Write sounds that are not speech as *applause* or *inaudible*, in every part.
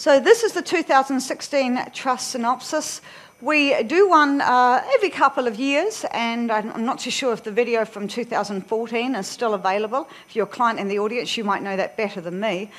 So, this is the 2016 Trust Synopsis. We do one uh, every couple of years, and I'm not too sure if the video from 2014 is still available. If you're a client in the audience, you might know that better than me.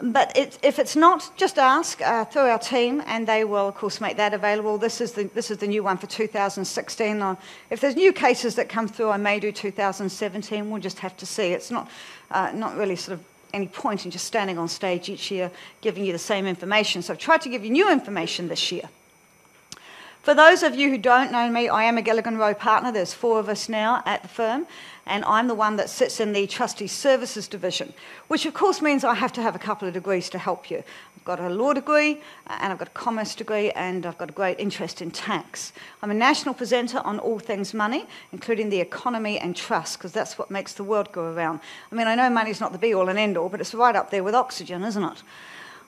But it, if it's not, just ask uh, through our team, and they will, of course, make that available. This is the, this is the new one for 2016. Uh, if there's new cases that come through, I may do 2017. We'll just have to see. It's not, uh, not really sort of any point in just standing on stage each year giving you the same information. So I've tried to give you new information this year. For those of you who don't know me, I am a Gilligan Rowe partner. There's four of us now at the firm, and I'm the one that sits in the Trustee Services Division, which of course means I have to have a couple of degrees to help you. I've got a law degree, uh, and I've got a commerce degree, and I've got a great interest in tax. I'm a national presenter on all things money, including the economy and trust, because that's what makes the world go around. I mean, I know money's not the be all and end all, but it's right up there with oxygen, isn't it?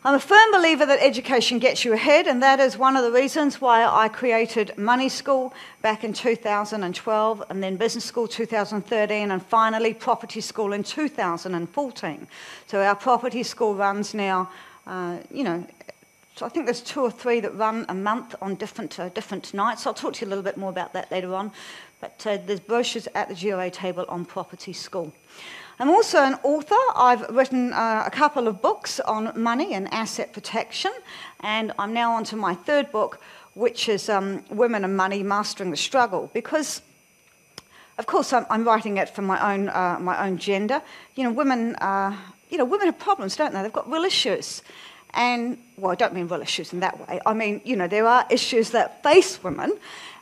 I'm a firm believer that education gets you ahead, and that is one of the reasons why I created Money School back in 2012, and then Business School 2013, and finally Property School in 2014. So our Property School runs now, uh, you know, so I think there's two or three that run a month on different, uh, different nights. I'll talk to you a little bit more about that later on. But uh, there's brochures at the GRA table on Property School. I'm also an author. I've written uh, a couple of books on money and asset protection, and I'm now on to my third book, which is um, Women and Money Mastering the Struggle, because of course, I'm, I'm, writing it from my own, uh, my own gender. You know, women, uh, you know, women have problems, don't they? They've got real issues. And, well, I don't mean real issues in that way. I mean, you know, there are issues that face women,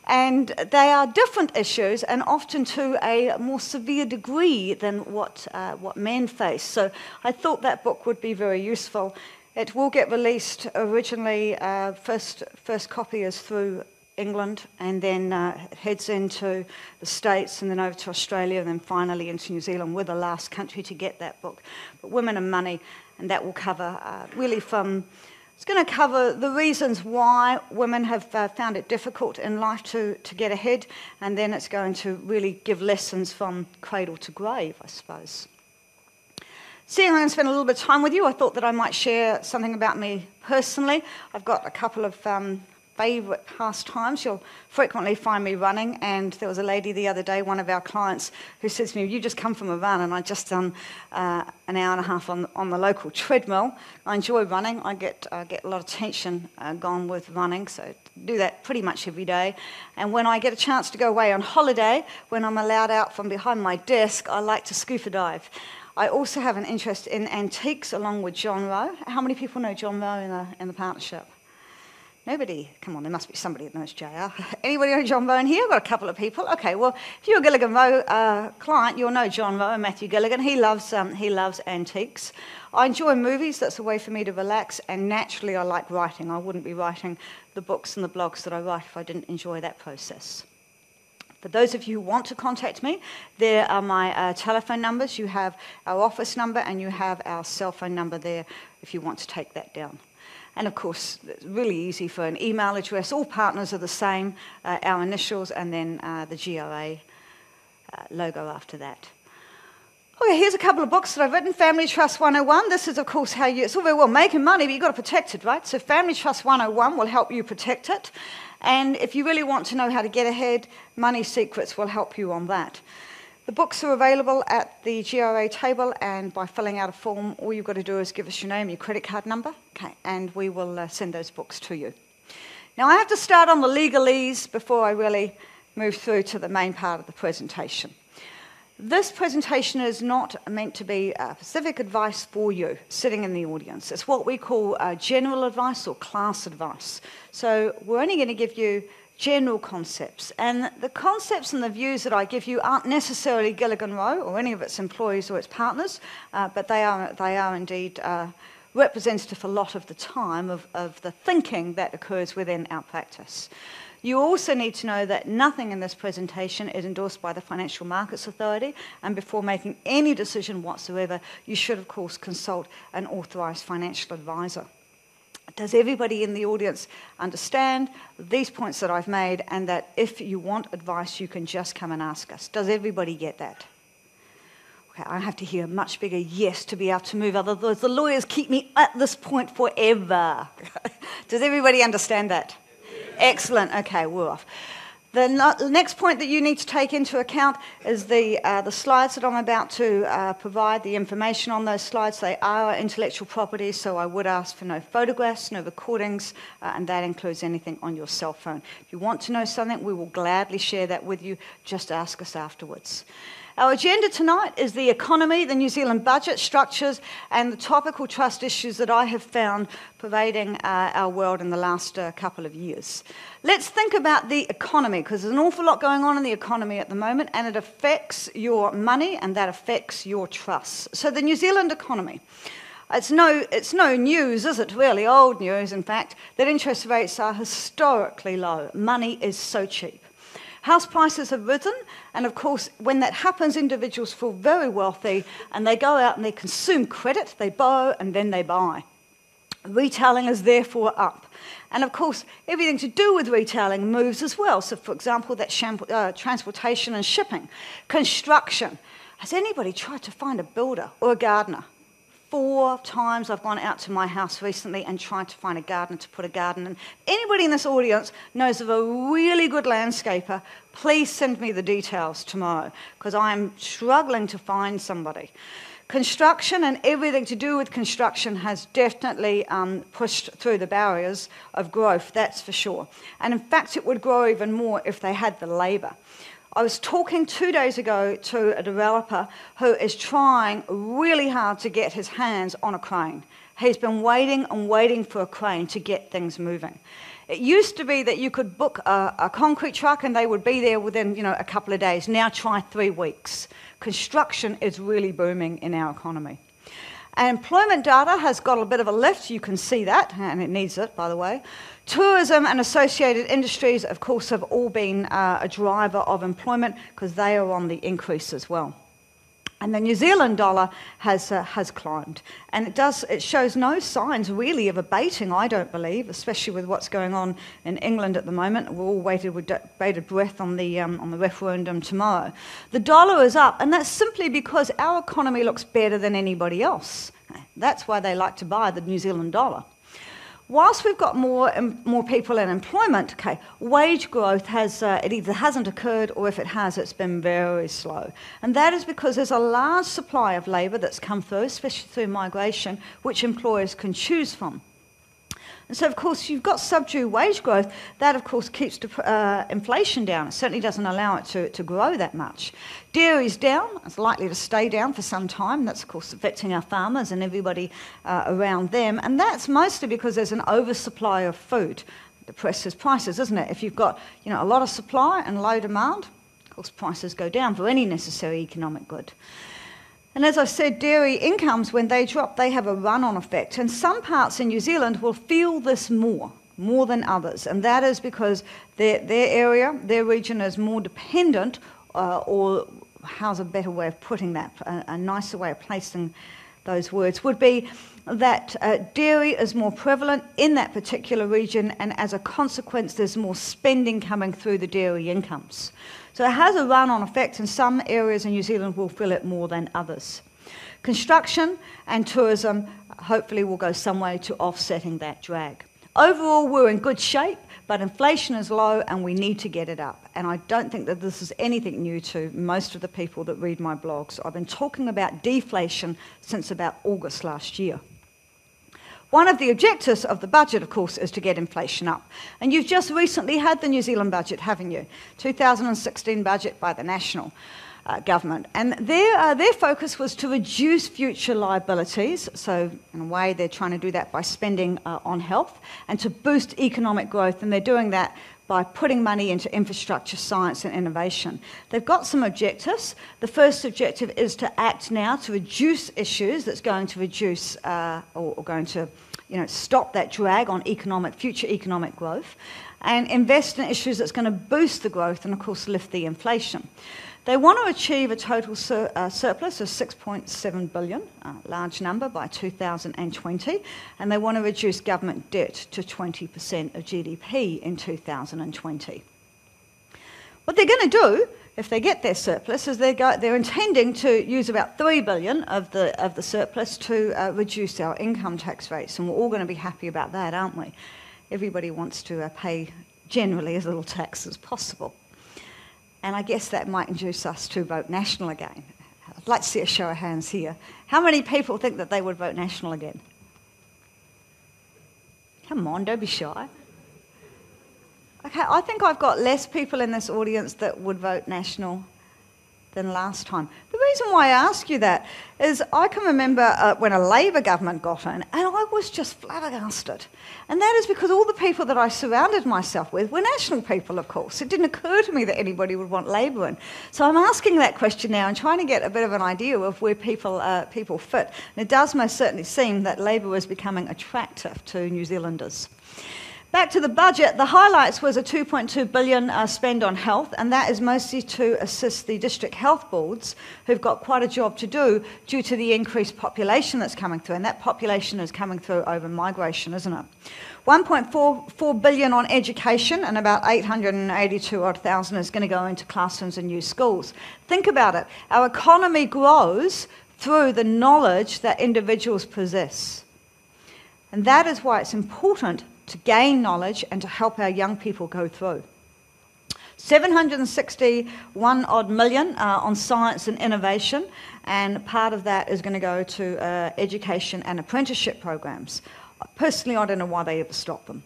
and they are different issues and often to a more severe degree than what, uh, what men face. So I thought that book would be very useful. It will get released originally, uh, first, first copy is through England and then uh, heads into the States and then over to Australia and then finally into New Zealand. We're the last country to get that book. But Women and Money, and that will cover uh, really from it's going to cover the reasons why women have uh, found it difficult in life to, to get ahead, and then it's going to really give lessons from cradle to grave, I suppose. Seeing I'm going to spend a little bit of time with you, I thought that I might share something about me personally. I've got a couple of um, favourite pastimes. You'll frequently find me running, and there was a lady the other day, one of our clients, who said to me, You just come from a run, and I just done uh, an hour and a half on, on the local treadmill. I enjoy running, I get, uh, get a lot of tension uh, gone with running, so do that pretty much every day. And when I get a chance to go away on holiday, when I'm allowed out from behind my desk, I like to scuba dive. I also have an interest in antiques along with John Rowe. How many people know John Rowe in the, in the partnership? Nobody? Come on, there must be somebody that knows JR. Anybody know John Bowen here? I've got a couple of people. Okay, well, if you're a Gilligan Rowe uh, client, you'll know John Rowe and Matthew Gilligan. He loves, um, he loves antiques. I enjoy movies. That's a way for me to relax. And naturally, I like writing. I wouldn't be writing the books and the blogs that I write if I didn't enjoy that process. For those of you who want to contact me, there are my uh, telephone numbers. You have our office number and you have our cell phone number there if you want to take that down. And of course, it's really easy for an email address. All partners are the same, uh, our initials, and then uh, the GRA uh, logo after that. Okay, here's a couple of books that I've written. Family Trust 101. This is, of course, how you, it's all very well making money, but you've got to protect it, right? So Family Trust 101 will help you protect it. And if you really want to know how to get ahead, Money Secrets will help you on that. The books are available at the GRA table, and by filling out a form, all you've got to do is give us your name, your credit card number, okay, and we will uh, send those books to you. Now, I have to start on the legalese before I really move through to the main part of the presentation. This presentation is not meant to be uh, specific advice for you sitting in the audience. It's what we call uh, general advice or class advice. So, we're only going to give you general concepts. And the concepts and the views that I give you aren't necessarily Gilligan Rowe or any of its employees or its partners, uh, but they are, they are indeed uh, representative a lot of the time of, of the thinking that occurs within our practice. You also need to know that nothing in this presentation is endorsed by the Financial Markets Authority, and before making any decision whatsoever, you should, of course, consult an authorised financial advisor. Does everybody in the audience understand these points that I've made and that if you want advice, you can just come and ask us? Does everybody get that? Okay, I have to hear a much bigger yes to be able to move. Otherwise, the lawyers keep me at this point forever. *laughs* Does everybody understand that? Excellent. Okay, we're off. The next point that you need to take into account is the, uh, the slides that I'm about to uh, provide, the information on those slides. They are intellectual property, so I would ask for no photographs, no recordings, uh, and that includes anything on your cell phone. If you want to know something, we will gladly share that with you. Just ask us afterwards. Our agenda tonight is the economy, the New Zealand budget structures, and the topical trust issues that I have found pervading uh, our world in the last uh, couple of years. Let's think about the economy, because there's an awful lot going on in the economy at the moment, and it affects your money and that affects your trusts. So, the New Zealand economy. It's no, it's no news, is it really? Old news, in fact, that interest rates are historically low. Money is so cheap. House prices have risen, and of course, when that happens, individuals feel very wealthy and they go out and they consume credit, they borrow, and then they buy. Retailing is therefore up. And of course, everything to do with retailing moves as well. So, for example, that uh, transportation and shipping, construction. Has anybody tried to find a builder or a gardener? Four times I've gone out to my house recently and tried to find a gardener to put a garden in. Anybody in this audience knows of a really good landscaper, please send me the details tomorrow because I'm struggling to find somebody. Construction and everything to do with construction has definitely um, pushed through the barriers of growth, that's for sure. And in fact, it would grow even more if they had the labour. I was talking two days ago to a developer who is trying really hard to get his hands on a crane. He's been waiting and waiting for a crane to get things moving. It used to be that you could book a, a, concrete truck and they would be there within you know, a couple of days. Now try three weeks. Construction is really booming in our economy. And employment data has got a bit of a lift, you can see that, and it needs it, by the way. Tourism and associated industries, of course, have all been uh, a driver of employment because they are on the increase as well. And the New Zealand dollar has, uh, has climbed. And it, does, it shows no signs really of abating, I don't believe, especially with what's going on in England at the moment. We're all waiting with bated breath on the, um, on the referendum tomorrow. The dollar is up, and that's simply because our economy looks better than anybody else. That's why they like to buy the New Zealand dollar whilst we've got more, um, more people in employment, okay, wage growth has, uh, it either hasn't occurred or if it has, it's been very slow. And that is because there's a large supply of labour that's come through, especially through migration, which employers can choose from. And so, of course, you've got subdued wage growth. That, of course, keeps uh, inflation down. It certainly doesn't allow it to, to grow that much. Dairy's down. It's likely to stay down for some time. That's, of course, affecting our farmers and everybody uh, around them. And that's mostly because there's an oversupply of food. Depresses prices, isn't it? If you've got you know, a lot of supply and low demand, of course, prices go down for any necessary economic good. And as I said, dairy incomes, when they drop, they have a run on effect. And some parts in New Zealand will feel this more, more than others. And that is because their, their area, their region is more dependent, uh, or how's a better way of putting that, a, a nicer way of placing those words, would be that uh, dairy is more prevalent in that particular region, and as a consequence, there's more spending coming through the dairy incomes. So it has a run on effect, and some areas in New Zealand will feel it more than others. Construction and tourism hopefully will go some way to offsetting that drag. Overall, we're in good shape, but inflation is low and we need to get it up. And I don't think that this is anything new to most of the people that read my blogs. I've been talking about deflation since about August last year. One of the objectives of the budget, of course, is to get inflation up. And you've just recently had the New Zealand budget, haven't you? 2016 budget by the National uh, Government. And their, uh, their focus was to reduce future liabilities. So, in a way, they're trying to do that by spending uh, on health and to boost economic growth. And they're doing that by putting money into infrastructure, science, and innovation. They've got some objectives. The first objective is to act now to reduce issues that's going to reduce uh, or, or, going to you know, stop that drag on economic, future economic growth, and invest in issues that's going to boost the growth and, of course, lift the inflation. They want to achieve a total sur- uh, surplus of 6.7 billion, a large number, by 2020, and they want to reduce government debt to 20% of GDP in 2020. What they're going to do if they get their surplus, is they they're intending to use about three billion of the of the surplus to uh, reduce our income tax rates, and we're all going to be happy about that, aren't we? Everybody wants to uh, pay generally as little tax as possible, and I guess that might induce us to vote national again. I'd like to see a show of hands here. How many people think that they would vote national again? Come on, don't be shy. Okay, I think I've got less people in this audience that would vote National than last time. The reason why I ask you that is I can remember uh, when a Labor government got in, and I was just flabbergasted. And that is because all the people that I surrounded myself with were National people, of course. It didn't occur to me that anybody would want Labor in. So I'm asking that question now and trying to get a bit of an idea of where people, uh, people fit. And it does most certainly seem that Labor is becoming attractive to New Zealanders. Back to the budget, the highlights was a 2.2 billion uh, spend on health, and that is mostly to assist the district health boards who've got quite a job to do due to the increased population that's coming through, and that population is coming through over migration, isn't it? 1.44 billion on education, and about 882 odd thousand is going to go into classrooms and new schools. Think about it. Our economy grows through the knowledge that individuals possess. And that is why it's important to gain knowledge and to help our young people go through. 761 odd million uh, on science and innovation, and part of that is going to go to uh, education and apprenticeship programs. Personally, I don't know why they ever stopped them.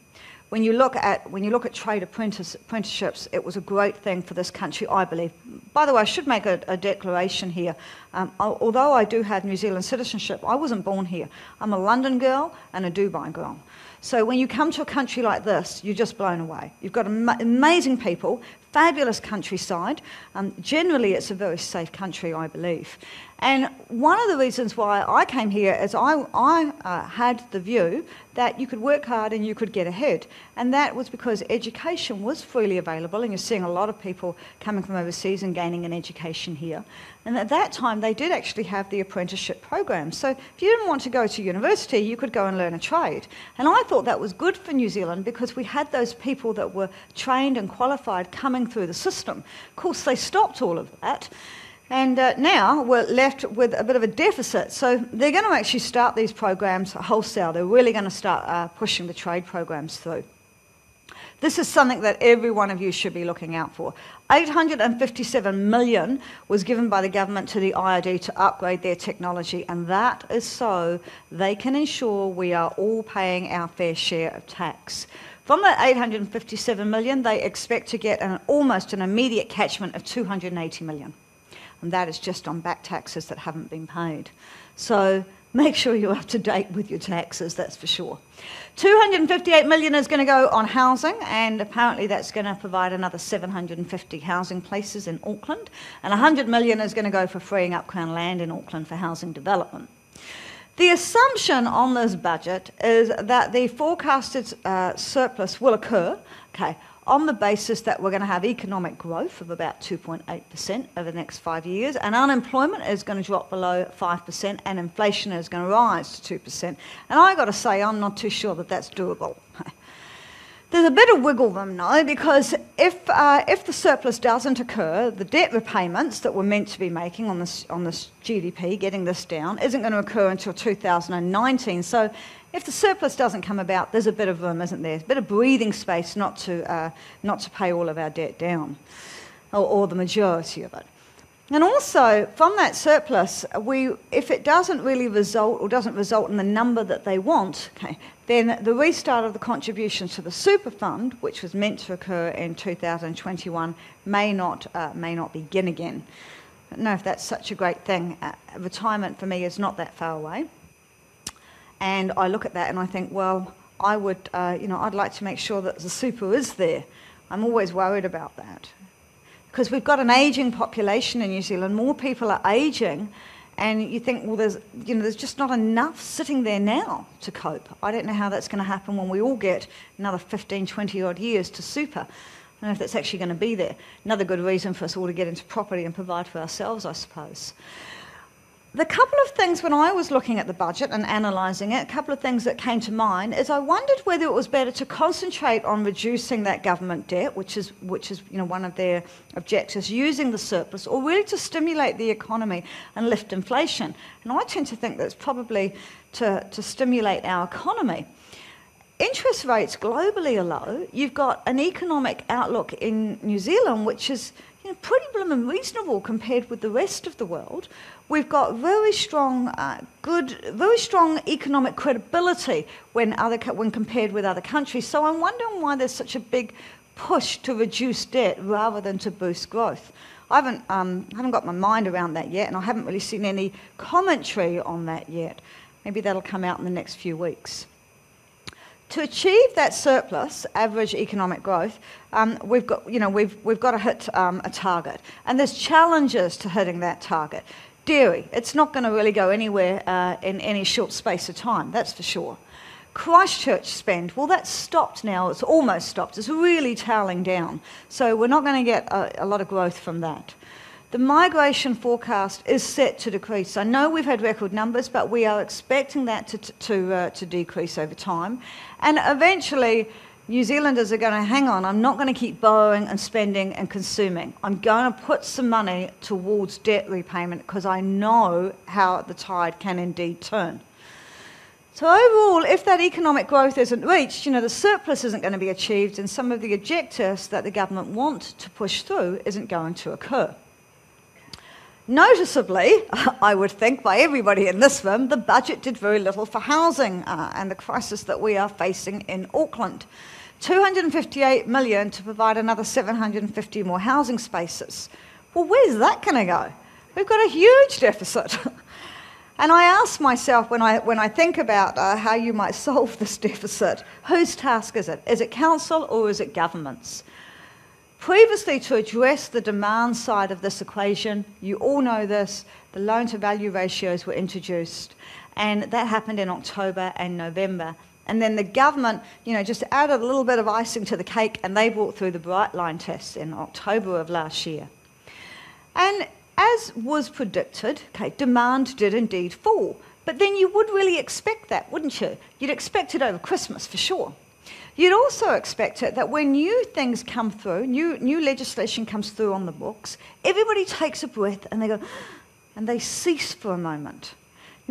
When you look at when you look at trade apprentice, apprenticeships, it was a great thing for this country, I believe. By the way, I should make a, a declaration here. Um, although I do have New Zealand citizenship, I wasn't born here. I'm a London girl and a Dubai girl. So when you come to a country like this, you're just blown away. You've got am- amazing people, fabulous countryside. Um, generally, it's a very safe country, I believe. And one of the reasons why I came here is I, I uh, had the view that you could work hard and you could get ahead. And that was because education was freely available, and you're seeing a lot of people coming from overseas and gaining an education here. And at that time, they did actually have the apprenticeship program. So if you didn't want to go to university, you could go and learn a trade. And I thought that was good for New Zealand because we had those people that were trained and qualified coming through the system. Of course, they stopped all of that. And uh, now we're left with a bit of a deficit. So they're going to actually start these programs wholesale. They're really going to start uh, pushing the trade programs through. This is something that every one of you should be looking out for. 857 million was given by the government to the IRD to upgrade their technology, and that is so they can ensure we are all paying our fair share of tax. From that 857 million, they expect to get an, almost an immediate catchment of 280 million and that is just on back taxes that haven't been paid. So make sure you're up to date with your taxes, that's for sure. 258 million is going to go on housing, and apparently that's going to provide another 750 housing places in Auckland, and 100 million is going to go for freeing up Crown land in Auckland for housing development. The assumption on this budget is that the forecasted uh, surplus will occur. Okay, on the basis that we're going to have economic growth of about 2.8% over the next five years, and unemployment is going to drop below 5%, and inflation is going to rise to 2%. And I've got to say, I'm not too sure that that's doable. *laughs* There's a bit of wiggle room now because if, uh, if the surplus doesn't occur, the debt repayments that we're meant to be making on this, on this GDP, getting this down, isn't going to occur until 2019. So if the surplus doesn't come about, there's a bit of room, isn't there? A bit of breathing space not to, uh, not to pay all of our debt down, or, or the majority of it. And also, from that surplus, we, if it doesn't really result or doesn't result in the number that they want, okay, then the restart of the contributions to the super fund, which was meant to occur in 2021, may not, uh, may not begin again. I don't know if that's such a great thing. Uh, retirement for me is not that far away. And I look at that and I think, well, I would, uh, you know, I'd like to make sure that the super is there. I'm always worried about that. Because we've got an aging population in New Zealand, more people are aging, and you think, well, there's, you know, there's just not enough sitting there now to cope. I don't know how that's going to happen when we all get another 15, 20 odd years to super. I don't know if that's actually going to be there. Another good reason for us all to get into property and provide for ourselves, I suppose. The couple of things when I was looking at the budget and analysing it, a couple of things that came to mind is I wondered whether it was better to concentrate on reducing that government debt, which is which is you know one of their objectives, using the surplus, or really to stimulate the economy and lift inflation. And I tend to think that's probably to, to stimulate our economy. Interest rates globally are low. You've got an economic outlook in New Zealand which is you know, pretty blooming reasonable compared with the rest of the world. We've got very strong, uh, good, very strong economic credibility when other when compared with other countries. So I'm wondering why there's such a big push to reduce debt rather than to boost growth. I haven't, um, haven't got my mind around that yet, and I haven't really seen any commentary on that yet. Maybe that'll come out in the next few weeks. To achieve that surplus, average economic growth, um, we've got, you know, we've, we've got to hit um, a target. And there's challenges to hitting that target. Dairy, it's not going to really go anywhere uh, in any short space of time, that's for sure. Christchurch spend, well, that's stopped now. It's almost stopped. It's really tailing down. So we're not going to get a, a lot of growth from that. The migration forecast is set to decrease. I know we've had record numbers, but we are expecting that to, to, uh, to decrease over time. And eventually, New Zealanders are going to hang on. I'm not going to keep borrowing and spending and consuming. I'm going to put some money towards debt repayment because I know how the tide can indeed turn. So overall, if that economic growth isn't reached, you know, the surplus isn't going to be achieved and some of the objectives that the government want to push through isn't going to occur. Noticeably, *laughs* I would think by everybody in this room, the budget did very little for housing uh, and the crisis that we are facing in Auckland. 258 million to provide another 750 more housing spaces. Well, where's that going to go? We've got a huge deficit. *laughs* and I ask myself when I, when I think about uh, how you might *laughs* solve this deficit, whose task is it? Is it council or is it government's? Previously, to address the demand side of this equation, you all know this, the loan to value ratios were introduced, and that happened in October and November. And then the government, you know, just added a little bit of icing to the cake, and they brought through the bright line tests in October of last year. And as was predicted, okay, demand did indeed fall. But then you would really expect that, wouldn't you? You'd expect it over Christmas for sure. You'd also expect it that when new things come through, new, new legislation comes through on the books, everybody takes a breath and they go, and they cease for a moment.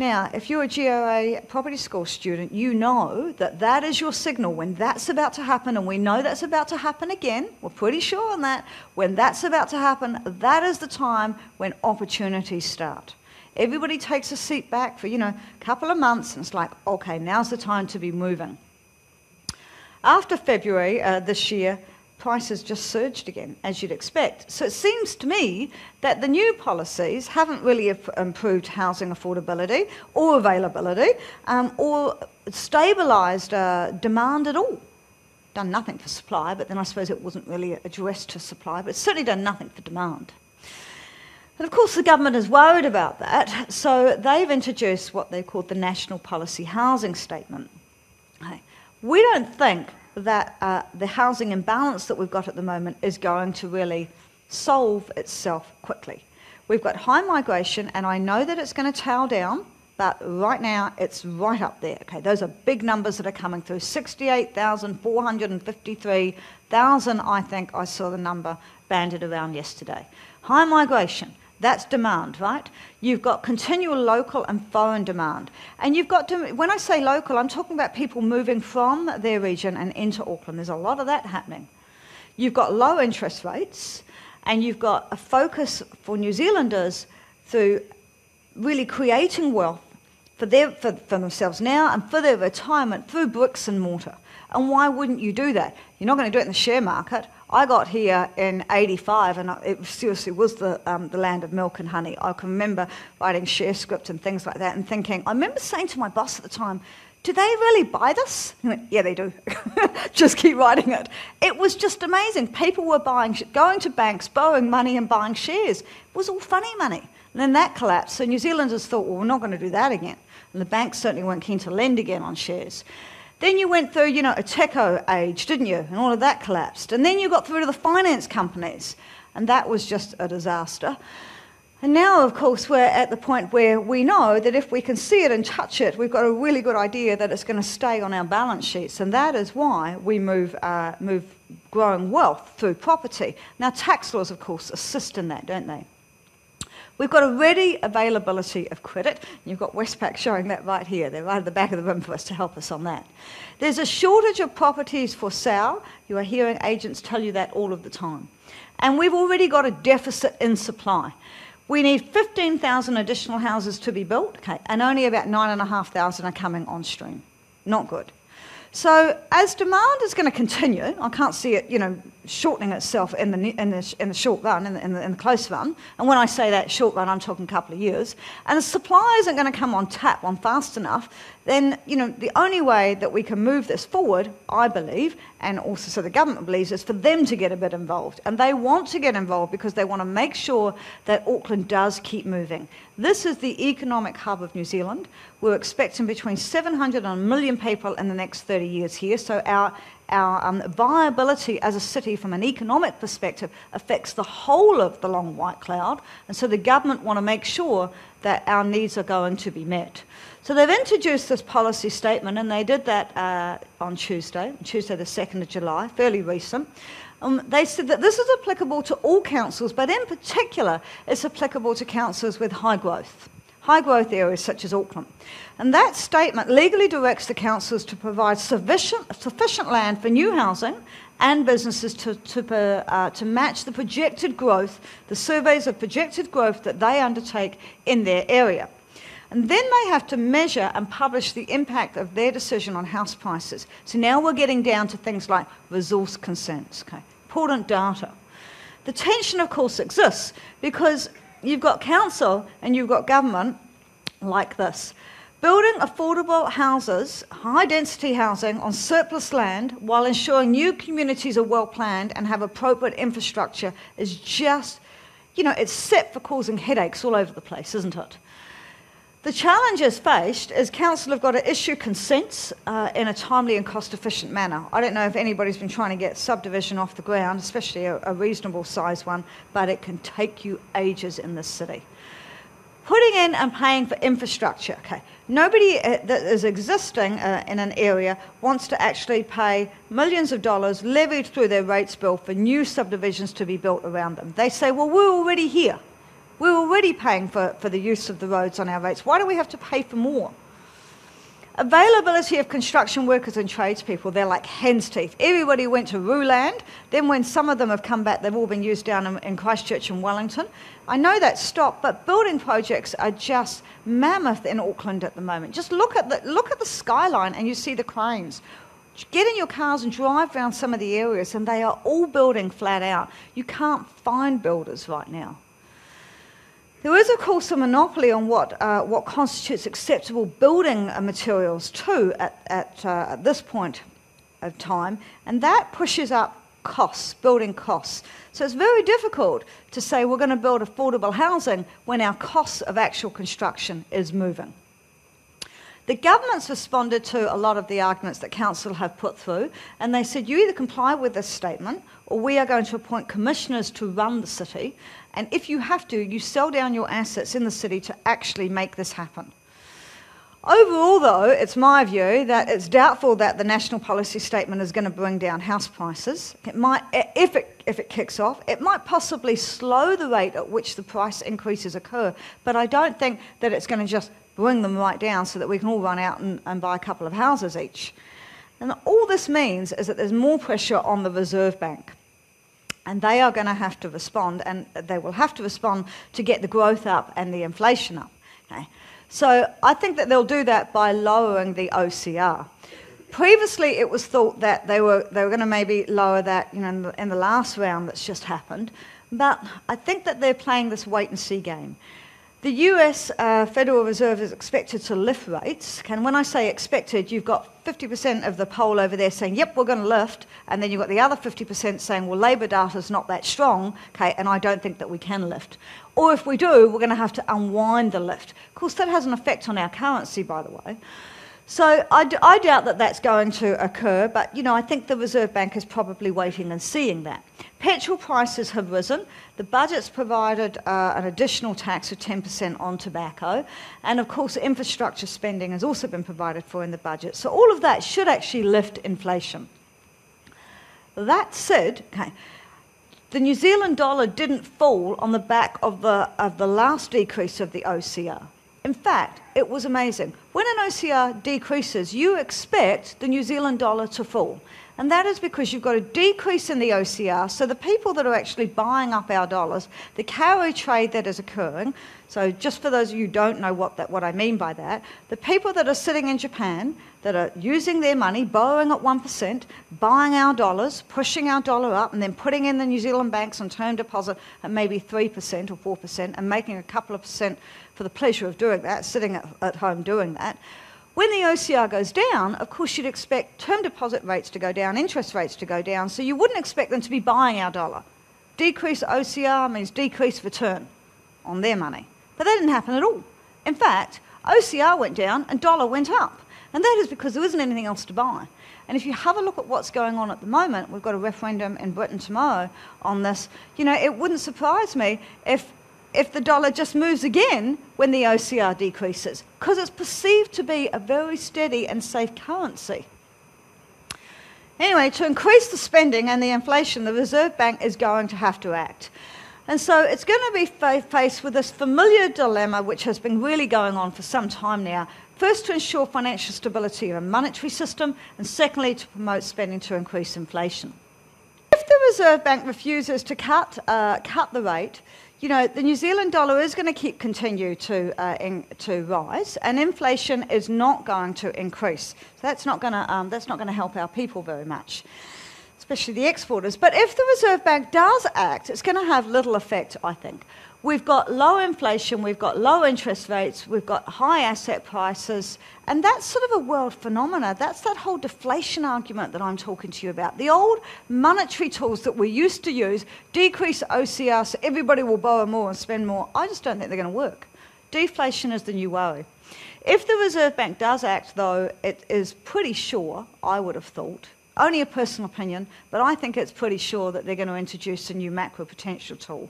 Now, if you're a GRA property school student, you know that that is your signal when that's about to happen, and we know that's about to happen again. We're pretty sure on that. When that's about to happen, that is the time when opportunities start. Everybody takes a seat back for, you know, a couple of months, and it's like, okay, now's the time to be moving. After February uh, this year, prices just surged again, as you'd expect. So it seems to me that the new policies haven't really improved housing affordability or availability um, or stabilised uh, demand at all. Done nothing for supply, but then I suppose it wasn't really addressed to supply, but it's certainly done nothing for demand. And of course, the government is worried about that, so they've introduced what they call the National Policy Housing Statement. We don't think that uh, the housing imbalance that we've got at the moment is going to really solve itself quickly. We've got high migration, and I know that it's going to tail down, but right now it's right up there. Okay, those are big numbers that are coming through. 68,453,000, I think I saw the number banded around yesterday. High migration. That's demand, right? You've got continual local and foreign demand. And you've got to, when I say local, I'm talking about people moving from their region and into Auckland. There's a lot of that happening. You've got low interest rates, and you've got a focus for New Zealanders through really creating wealth for, their, for, for themselves now and for their retirement through bricks and mortar. And why wouldn't you do that? You're not going to do it in the share market. I got here in 85 and it seriously was the, um, the land of milk and honey. I can remember writing share scripts and things like that and thinking, I remember saying to my boss at the time, do they really buy this? Went, yeah, they do. *laughs* just keep writing it. It was just amazing. People were buying, going to banks, borrowing money and buying shares. It was all funny money. And then that collapsed. So New Zealanders thought, well, we're not going to do that again. And the banks certainly weren't keen to lend again on shares. Then you went through, you know, a techo age, didn't you? And all of that collapsed. And then you got through to the finance companies, and that was just a disaster. And now, of course, we're at the point where we know that if we can see it and touch it, we've got a really good idea that it's going to stay on our balance sheets. And that is why we move, uh, move growing wealth through property. Now, tax laws, of course, assist in that, don't they? We've got a ready availability of credit. You've got Westpac showing that right here. They're right at the back of the room for us to help us on that. There's a shortage of properties for sale. You are hearing agents tell you that all of the time. And we've already got a deficit in supply. We need 15,000 additional houses to be built, okay, and only about 9,500 are coming on stream. Not good. So as demand is going to continue, I can't see it, you know, shortening itself in the, in the, in the short run, in the, in, the, in the close run. And when I say that short run, I'm talking a couple of years. And the supply isn't going to come on tap on fast enough. Then, you know, the only way that we can move this forward, I believe, and also so the government believes, is for them to get a bit involved. And they want to get involved because they want to make sure that Auckland does keep moving. This is the economic hub of New Zealand. We're expecting between 700 and a million people in the next 30 years here. So our our um, viability as a city from an economic perspective affects the whole of the long white cloud. And so the government want to make sure that our needs are going to be met. So they've introduced this policy statement, and they did that uh, on Tuesday, Tuesday the 2nd of July, fairly recent. Um, they said that this is applicable to all councils, but in particular, it's applicable to councils with high growth high growth areas such as Auckland. And that statement legally directs the councils to provide sufficient, sufficient land for new housing and businesses to, to, uh, to match the projected growth, the surveys of projected growth that they undertake in their area. And then they have to measure and publish the impact of their decision on house prices. So now we're getting down to things like resource consents, okay? important data. The tension, of course, exists because you've got council and you've got government like this. Building affordable houses, high density housing on surplus land while ensuring new communities are well planned and have appropriate infrastructure is just, you know, it's set for causing headaches all over the place, isn't it? The challenges faced is council have got to issue consents uh, in a timely and cost efficient manner. I don't know if anybody's been trying to get subdivision off the ground, especially a, a reasonable size one, but it can take you ages in this city. Putting in and paying for infrastructure. Okay, nobody uh, that is existing uh, in an area wants to actually pay millions of dollars levied through their rates bill for new subdivisions to be built around them. They say, well, we're already here. We're already paying for, for the use of the roads on our rates. Why do we have to pay for more? Availability of construction workers and tradespeople, they're like hen's teeth. Everybody went to Ruland. Then, when some of them have come back, they've all been used down in, in Christchurch and Wellington. I know that stopped, but building projects are just mammoth in Auckland at the moment. Just look at the, look at the skyline and you see the cranes. Get in your cars and drive around some of the areas, and they are all building flat out. You can't find builders right now. There is, of course, a monopoly on what, uh, what constitutes acceptable building materials, too, at, at, uh, at this point of time, and that pushes up costs, building costs. So it's very difficult to say we're going to build affordable housing when our costs of actual construction is moving. The government's responded to a lot of the arguments that council have put through, and they said you either comply with this statement we are going to appoint commissioners to run the city, and if you have to, you sell down your assets in the city to actually make this happen. Overall, though, it's my view that it's doubtful that the national policy statement is going to bring down house prices. It might, eh, if it, if it kicks off, it might possibly slow the rate at which the price increases occur, but I don't think that it's going to just bring them right down so that we can all run out and, and buy a couple of houses each. And all this means is that there's more pressure on the Reserve Bank and they are going to have to respond, and they will have to respond to get the growth up and the inflation up. Okay? So I think that they'll do that by lowering the OCR. Previously, it was thought that they were, they were going to maybe lower that you know, in, the, in the last round that's just happened, but I think that they're playing this wait and see game. The US uh, Federal Reserve is expected to lift rates. And when I say expected, you've got 50% of the poll over there saying, yep, we're going to lift. And then you've got the other 50% saying, well, labour data is not that strong, okay, and I don't think that we can lift. Or if we do, we're going to have to unwind the lift. Of course, that has an effect on our currency, by the way. So I, d- I doubt that that's going to occur, but you know I think the Reserve Bank is probably waiting and seeing that. Petrol prices have risen. The budget's provided uh, an additional tax of 10% on tobacco, and of course infrastructure spending has also been provided for in the budget. So all of that should actually lift inflation. That said, okay, the New Zealand dollar didn't fall on the back of the, of the last decrease of the OCR. In fact, it was amazing. When an OCR decreases, you expect the New Zealand dollar to fall. And that is because you've got a decrease in the OCR. So the people that are actually buying up our dollars, the carry trade that is occurring, so just for those of you who don't know what, that, what I mean by that, the people that are sitting in Japan that are using their money, borrowing at 1%, buying our dollars, pushing our dollar up, and then putting in the New Zealand banks on term deposit at maybe 3% or 4% and making a couple of percent for the pleasure of doing that, sitting at, at home doing that. When the OCR goes down, of course, you'd expect term deposit rates to go down, interest rates to go down, so you wouldn't expect them to be buying our dollar. Decrease OCR means decrease return on their money. But that didn't happen at all. In fact, OCR went down and dollar went up. And that is because there isn't anything else to buy. And if you have a look at what's going on at the moment, we've got a referendum in Britain tomorrow on this, you know, it wouldn't surprise me if, if the dollar just moves again when the OCR decreases, because it's perceived to be a very steady and safe currency. Anyway, to increase the spending and the inflation, the Reserve Bank is going to have to act. And so it's going to be faced with this familiar dilemma, which has been really going on for some time now. First, to ensure financial stability of a monetary system, and secondly, to promote spending to increase inflation. If the Reserve Bank refuses to cut, uh, cut the rate, you know, the New Zealand dollar is going to keep continue to, uh, in, to rise, and inflation is not going to increase. So that's not going to, um, that's not going to help our people very much especially the exporters. But if the Reserve Bank does act, it's going to have little effect, I think. We've got low inflation, we've got low interest rates, we've got high asset prices, and that's sort of a world phenomena. That's that whole deflation argument that I'm talking to you about. The old monetary tools that we used to use decrease OCR so everybody will borrow more and spend more. I just don't think they're going to work. Deflation is the new worry. If the Reserve Bank does act, though, it is pretty sure, I would have thought, only a personal opinion, but I think it's pretty sure that they're going to introduce a new macro-prudential tool.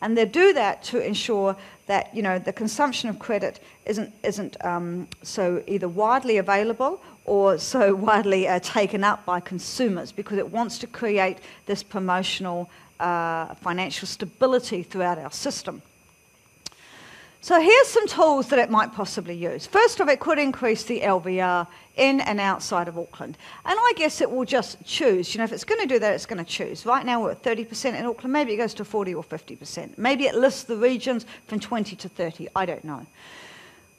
And they do that to ensure that you know the consumption of credit isn't isn't um, so either widely available or so *laughs* widely uh, taken up by consumers because it wants to create this promotional uh, financial stability throughout our system. So here's some tools that it might possibly use. First off, it could increase the LVR in and outside of Auckland. And I guess it will just choose. You know, if it's going to do that, it's going to choose. Right now we're at 30% in Auckland. Maybe it goes to 40 or 50%. Maybe it lists the regions from 20 to 30. I don't know.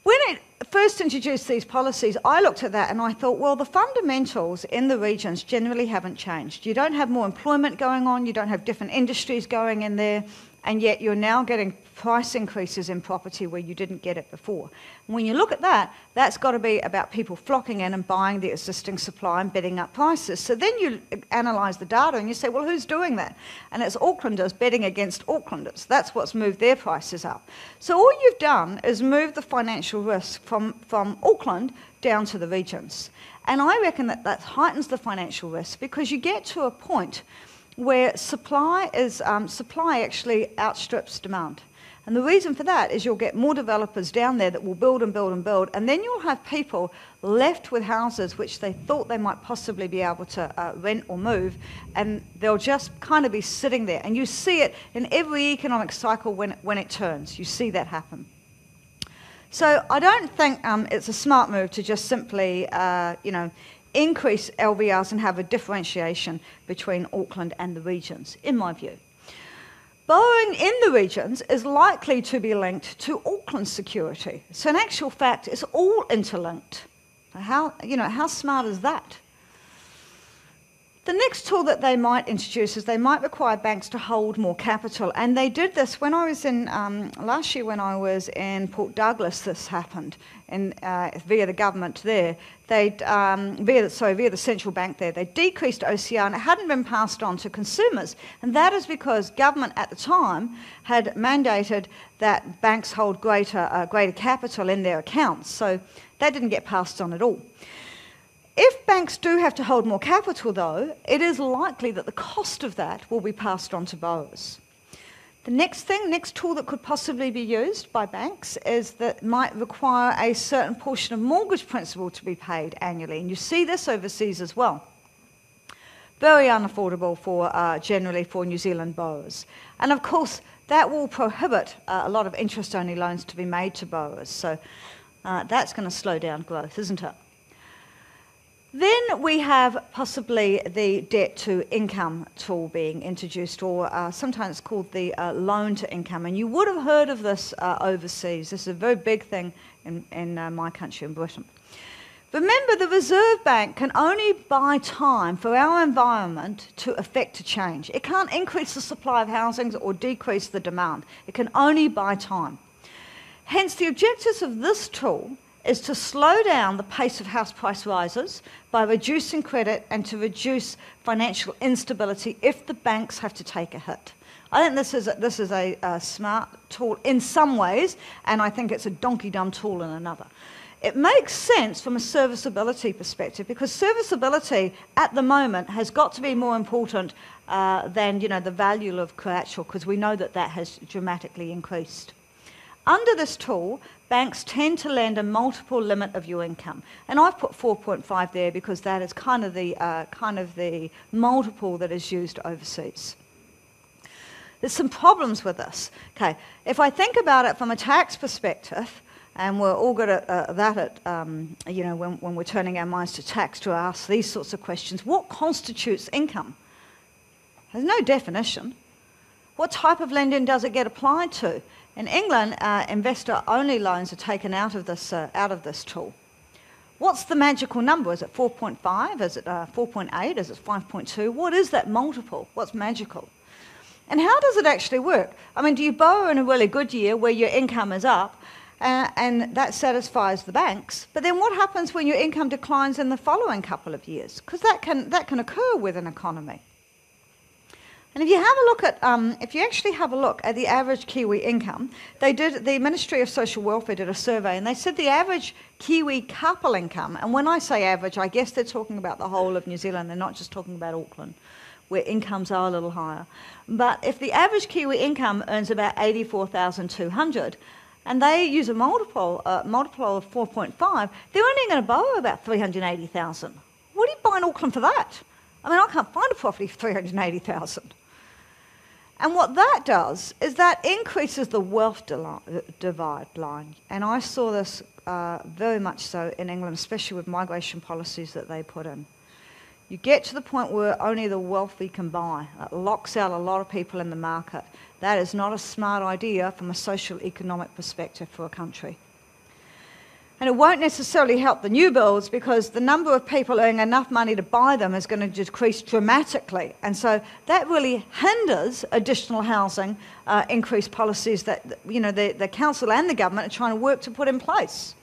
When it first introduced these policies, I looked at that and I thought, well, the fundamentals in the regions generally haven't changed. You don't have more employment going on, you don't have different industries going in there, and yet you're now getting price increases in property where you didn't get it before. And when you look at that, that's got to be about people flocking in and buying the existing supply and bidding up prices. So then you analyse the data and you say, well, who's doing that? And it's Aucklanders betting against Aucklanders. That's what's moved their prices up. So all you've done is move the financial risk from, from Auckland down to the regions. And I reckon that that heightens the financial risk because you get to a point where supply is um, supply actually outstrips demand. And the reason for that is you'll get more developers down there that will build and build and build, and then you'll have people left with houses which they thought they might possibly be able to uh, rent or move, and they'll just kind of be sitting there. And you see it in every economic cycle when it, when it turns. You see that happen. So I don't think um, it's a smart move to just simply, uh, you know, increase LVRs and have a differentiation between Auckland and the regions, in my view. Borrowing in the regions is likely to be linked to Auckland security. So in actual fact, it's all interlinked. How, you know, how smart is that? The next tool that they might introduce is they might require banks to hold more capital. And they did this when I was in, um, last year when I was in Port Douglas, this happened in, uh, via the government there. They, um, via, sorry, via the central bank there, they decreased OCR and it hadn't been passed on to consumers. And that is because government at the time had mandated that banks hold greater, uh, greater capital in their accounts. So That didn't get passed on at all. If banks do have to hold more capital, though, it is likely that the cost of that will be passed on to borrowers. The next thing, next tool that could possibly be used by banks is that might require a certain portion of mortgage principal to be paid annually. And you see this overseas as well. Very unaffordable for uh, generally for New Zealand borrowers. And of course, that will prohibit uh, a lot of interest only loans to be made to borrowers. So uh, that's going to slow down growth, isn't it? Then we have possibly the debt to income tool being introduced, or uh, sometimes called the uh, loan to income. And you would have heard of this uh, overseas. This is a very big thing in, in uh, my country, in Britain. Remember, the Reserve Bank can only buy time for our environment to effect a change. It can't increase the supply of housings or decrease the demand. It can only buy time. Hence, the objectives of this tool is to slow down the pace of house price rises by reducing credit and to reduce financial instability if the banks have to take a hit. I think this is a, this is a, a smart tool in some ways, and I think it's a donkey dumb tool in another. It makes sense from a serviceability perspective because serviceability at the moment has got to be more important uh, than you know the value of collateral because we know that that has dramatically increased. Under this tool, banks tend to lend a multiple limit of your income. And I've put 4.5 there because that is kind of the, uh, kind of the multiple that is used overseas. There's some problems with this. Okay, if I think about it from a tax perspective, and we're all good at uh, that at, um, you know, when, when we're turning our minds to tax to ask these sorts of questions. What constitutes income? There's no definition. What type of lending does it get applied to? In England, uh, investor-only loans are taken out of this uh, out of this tool. What's the magical number? Is it 4.5? Is it uh, 4.8? Is it 5.2? What is that multiple? What's magical? And how does it actually work? I mean, do you borrow in a really good year where your income is up uh, and that satisfies the banks? But then what happens when your income declines in the following couple of years? Because that can, that can occur with an economy. And if you have a look at, um, if you actually have a look at the average Kiwi income, they did, the Ministry of Social Welfare did a survey and they said the average Kiwi couple income, and when I say average, I guess they're talking about the whole of New Zealand, they're not just talking about Auckland, where incomes are a little higher. But if the average Kiwi income earns about 84,200, and they use a multiple, uh, multiple of 4.5, they're only going to borrow about 380,000. What do you buy in Auckland for that? I mean, I can't find a property for 380,000. And what that does is that increases the wealth divide line. And I saw this uh, very much so in England, especially with migration policies that they put in. You get to the point where only the wealthy can buy. It locks out a lot of people in the market. That is not a smart idea from a social economic perspective for a country. And it won't necessarily help the new builds because the number of people earning enough money to buy them is going to decrease dramatically. And so that really hinders additional housing uh, increase policies that you know, the, the council and the government are trying to work to put in place.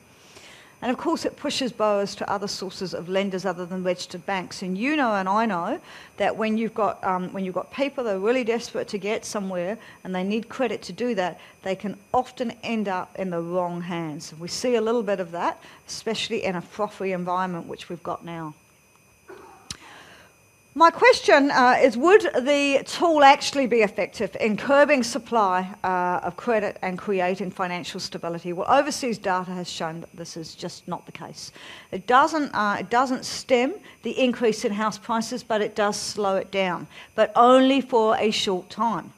And of course, it pushes borrowers to other sources of lenders other than registered banks. And you know, and I know, that when you've got um, when you've got people that are really desperate to get somewhere and they need credit to do that, they can often end up in the wrong hands. We see a little bit of that, especially in a frothy environment which we've got now. My question uh, is Would the tool actually be effective in curbing supply uh, of credit and creating financial stability? Well, overseas data has shown that this is just not the case. It doesn't, uh, it doesn't stem the increase in house prices, but it does slow it down, but only for a short time.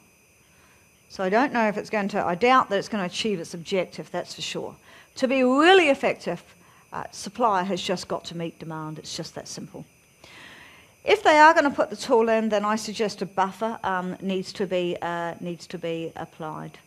So I don't know if it's going to, I doubt that it's going to achieve its objective, that's for sure. To be really effective, uh, supply has just got to meet demand. It's just that simple. If they are going to put the tool in, then I suggest a buffer um, needs to be uh, needs to be applied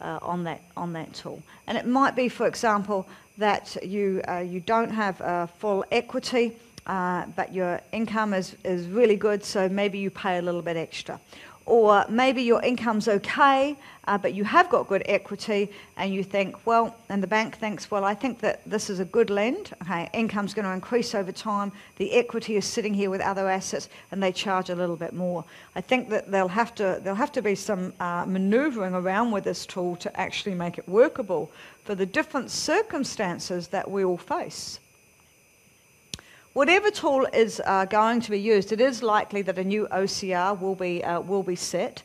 uh, on that on that tool. And it might be, for example, that you uh, you don't have full equity, uh, but your income is is really good, so maybe you pay a little bit extra. Or maybe your income's okay, uh, but you have got good equity, and you think, well, and the bank thinks, well, I think that this is a good lend. Okay, income's going to increase over time. The equity is sitting here with other assets, and they charge a little bit more. I think that they'll have to there'll have to be some uh, manoeuvring around with this tool to actually make it workable for the different circumstances that we all face. Whatever tool is uh, going to be used, it is likely that a new OCR will be, uh, will be set.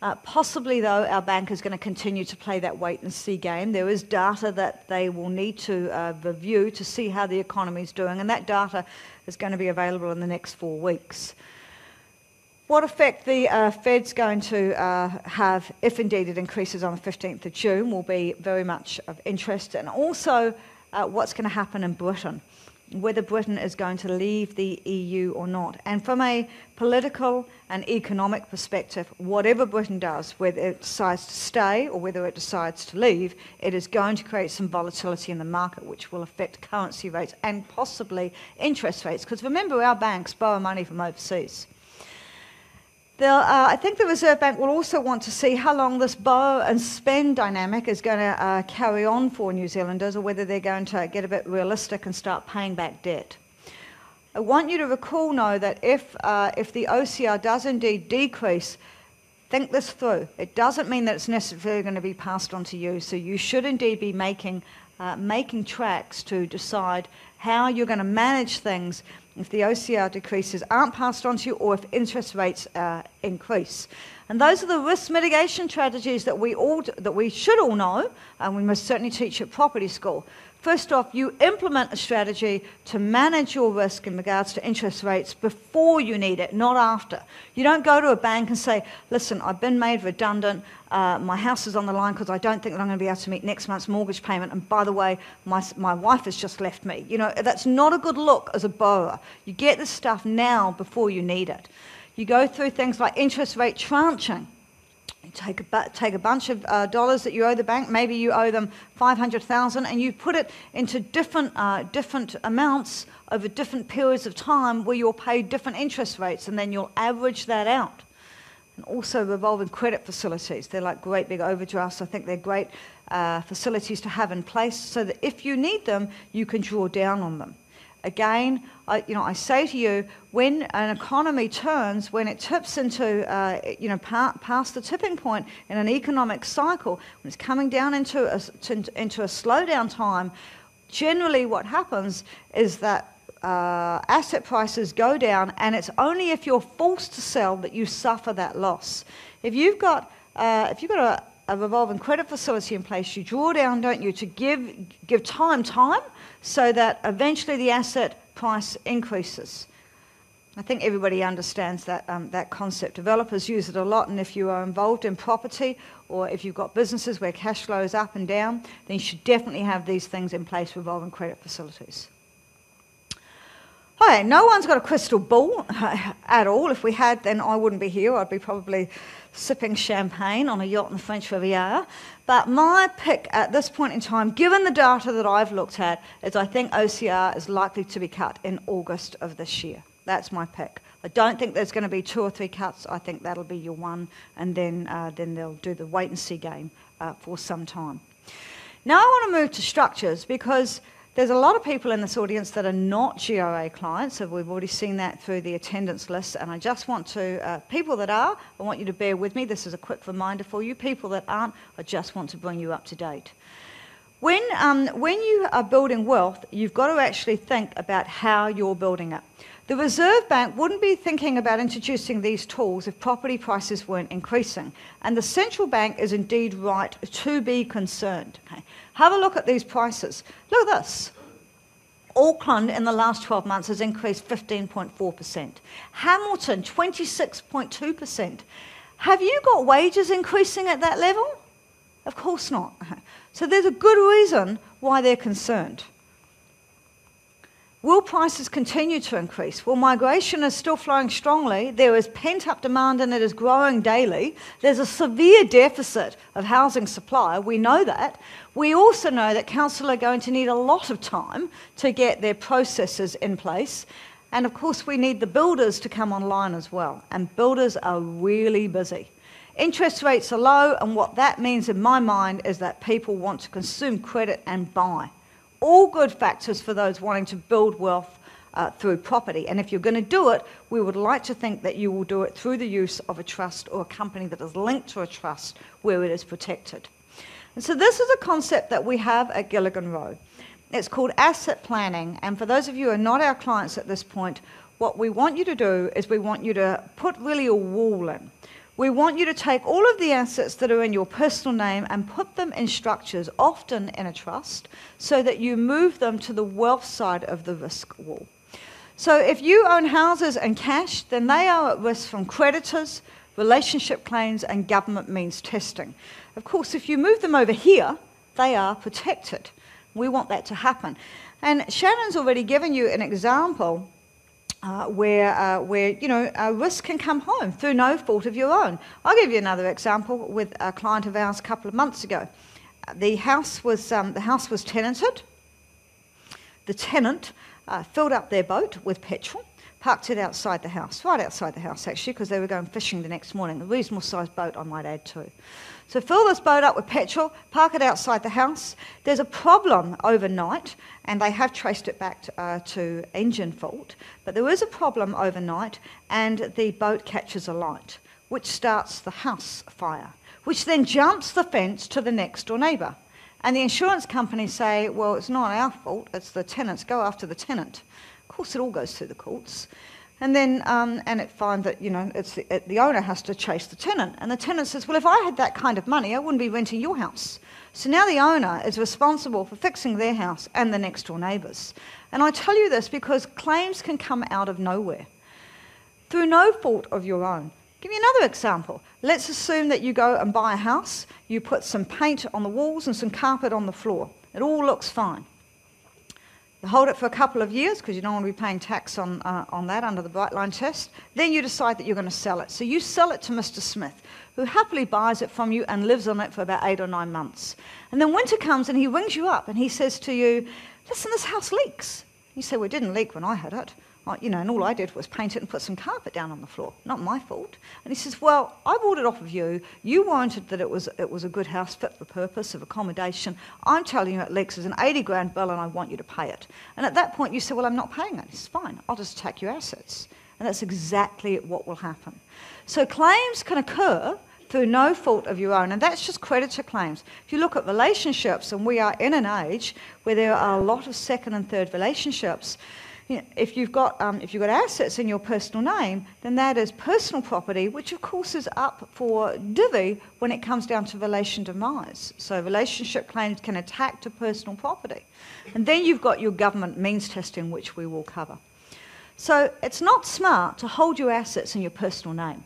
Uh, possibly, though, our bank is going to continue to play that wait and see game. There is data that they will need to uh, review to see how the economy is doing, and that data is going to be available in the next four weeks. What effect the uh, Fed's going to uh, have, if indeed it increases on the 15th of June, will be very much of interest, and also what's going to happen in Britain whether Britain is going to leave the EU or not. And from a political and economic perspective, whatever Britain does, whether it decides to stay or whether it decides to leave, it is going to create some volatility in the market, which will affect currency rates and possibly interest rates. Because remember, our banks borrow money from overseas. Uh, I think the Reserve Bank will also want to see how long this borrow and spend dynamic is going to uh, carry on for New Zealanders or whether they're going to get a bit realistic and start paying back debt. I want you to recall, though, that if, uh, if the OCR does indeed decrease, think this through. It doesn't mean that it's necessarily going to be passed on to you, so you should indeed be making, uh, making tracks to decide how you're going to manage things if the OCR decreases aren't passed on to you or if interest rates uh, increase. And those are the risk mitigation strategies that we, all, that we should all know, and we must certainly teach at property school. First off, you implement a strategy to manage your risk in regards to interest rates before you need it, not after. You don't go to a bank and say, listen, I've been made redundant, uh, my house is on the line because I don't think that I'm going to be able to meet next month's mortgage payment, and by the way, my, my wife has just left me. You know, that's not a good look as a borrower. You get this stuff now before you need it. You go through things like interest rate tranching. Take a, take a bunch of uh, dollars that you owe the bank, maybe you owe them 500,000 and you put it into different, uh, different amounts over different periods of time where you'll pay different interest rates and then you'll average that out. And also revolving credit facilities. They're like great big overdrafts. I think they're great uh, facilities to have in place so that if you need them, you can draw down on them. Again, I, you know, I say to you, when an economy turns, when it tips into, uh, you know, past the tipping point in an economic cycle, when it's coming down into a, to, into a slowdown time, generally what happens is that uh, asset prices go down, and it's only if you're forced to sell that you suffer that loss. If you've got, uh, if you've got a, a revolving credit facility in place, you draw down, don't you, to give, give time time so that eventually the asset price increases. I think everybody understands that, um, that concept. Developers use it a lot, and if you are involved in property or if you've got businesses where cash flow is up and down, then you should definitely have these things in place, revolving credit facilities. Okay, no one's got a crystal ball *laughs* at all. If we had, then I wouldn't be here. I'd be probably sipping champagne on a yacht in the French Riviera. But my pick at this point in time, given the data that I've looked at, is I think OCR is likely to be cut in August of this year. That's my pick. I don't think there's going to be two or three cuts. I think that'll be your one, and then, uh, then they'll do the wait and see game uh, for some time. Now I want to move to structures because there's a lot of people in this audience that are not GRA clients, so we've already seen that through the attendance list. And I just want to, uh, people that are, I want you to bear with me. This is a quick reminder for you. People that aren't, I just want to bring you up to date. When, um, when you are building wealth, you've got to actually think about how you're building it. The Reserve Bank wouldn't be thinking about introducing these tools if property prices weren't increasing. And the central bank is indeed right to be concerned. Okay? Have a look at these prices. Look at this. Auckland in the last 12 months has increased 15.4%. Hamilton, 26.2%. Have you got wages increasing at that level? Of course not. *laughs* So there's a good reason why they're concerned. Will prices continue to increase? Well, migration is still flowing strongly. There is pent up demand and it is growing daily. There's a severe deficit of housing supply. We know that. We also know that council are going to need a lot of time to get their processes in place. And of course, we need the builders to come online as well. And builders are really busy. Interest rates are low, and what that means in my mind is that people want to consume credit and buy. All good factors for those wanting to build wealth uh, through property. And if you're going to do it, we would like to think that you will do it through the use of a trust or a company that is linked to a trust where it is protected. And so this is a concept that we have at Gilligan Rowe. It's called asset planning. And for those of you who are not our clients at this point, what we want you to do is we want you to put really a wall in. We want you to take all of the assets that are in your personal name and put them in structures, often in a trust, so that you move them to the wealth side of the risk wall. So if you own houses and cash, then they are at risk from creditors, relationship claims, and government means testing. Of course, if you move them over here, they are protected. We want that to happen. And Shannon's already given you an example uh, where, uh, where you know, a risk can come home through no fault of your own. I'll give you another example with a client of ours a couple of months ago. The house was, um, the house was tenanted. The tenant uh, filled up their boat with petrol, parked it outside the house, right outside the house actually, because they were going fishing the next morning. A reasonable sized boat, I might add too. So fill this boat up with petrol, park it outside the house. There's a problem overnight, and they have traced it back to, uh, to engine fault, but there is a problem overnight, and the boat catches alight, which starts the house fire, which then jumps the fence to the next door neighbour. And the insurance companies say, well, it's not our fault, it's the tenants, go after the tenant. Of course, it all goes through the courts. And then, um, and it finds that, you know, it's the, it, the owner has to chase the tenant. And the tenant says, well, if I had that kind of money, I wouldn't be renting your house. So now the owner is responsible for fixing their house and the next door neighbours. And I tell you this because claims can come out of nowhere through no fault of your own. Give me another example. Let's assume that you go and buy a house, you put some paint on the walls and some carpet on the floor. It all looks fine. Hold it for a couple of years because you don't want to be paying tax on, uh, on that under the Bright Line test. Then you decide that you're going to sell it. So you sell it to Mr. Smith, who happily buys it from you and lives on it for about eight or nine months. And then winter comes and he rings you up and he says to you, Listen, this house leaks. You say, Well, it didn't leak when I had it you know, and all I did was paint it and put some carpet down on the floor. Not my fault. And he says, well, I bought it off of you. You warranted that it was, it was a good house fit for purpose of accommodation. I'm telling you it leaks as an 80 grand bill and I want you to pay it. And at that point you say, well, I'm not paying it. It's fine, I'll just attack your assets. And that's exactly what will happen. So claims can occur through no fault of your own. And that's just creditor claims. If you look at relationships, and we are in an age where there are a lot of second and third relationships, you know, if you've got um, if you've got assets in your personal name, then that is personal property, which of course is up for divvy when it comes down to relation demise. So relationship claims can attack to personal property, and then you've got your government means testing, which we will cover. So it's not smart to hold your assets in your personal name.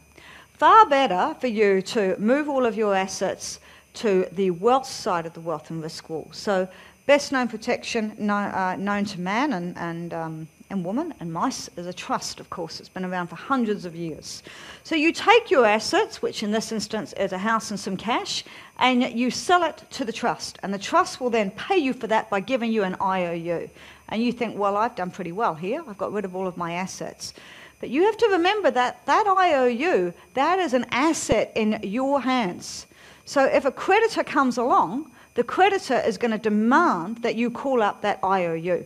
Far better for you to move all of your assets to the wealth side of the wealth and risk wall. So best known protection known, uh, known to man and, and um, and woman and mice is a trust, of course. It's been around for hundreds of years. So you take your assets, which in this instance is a house and some cash, and you sell it to the trust. And the trust will then pay you for that by giving you an IOU. And you think, well, I've done pretty well here. I've got rid of all of my assets. But you have to remember that that IOU, that is an asset in your hands. So if a creditor comes along, the creditor is going to demand that you call up that IOU.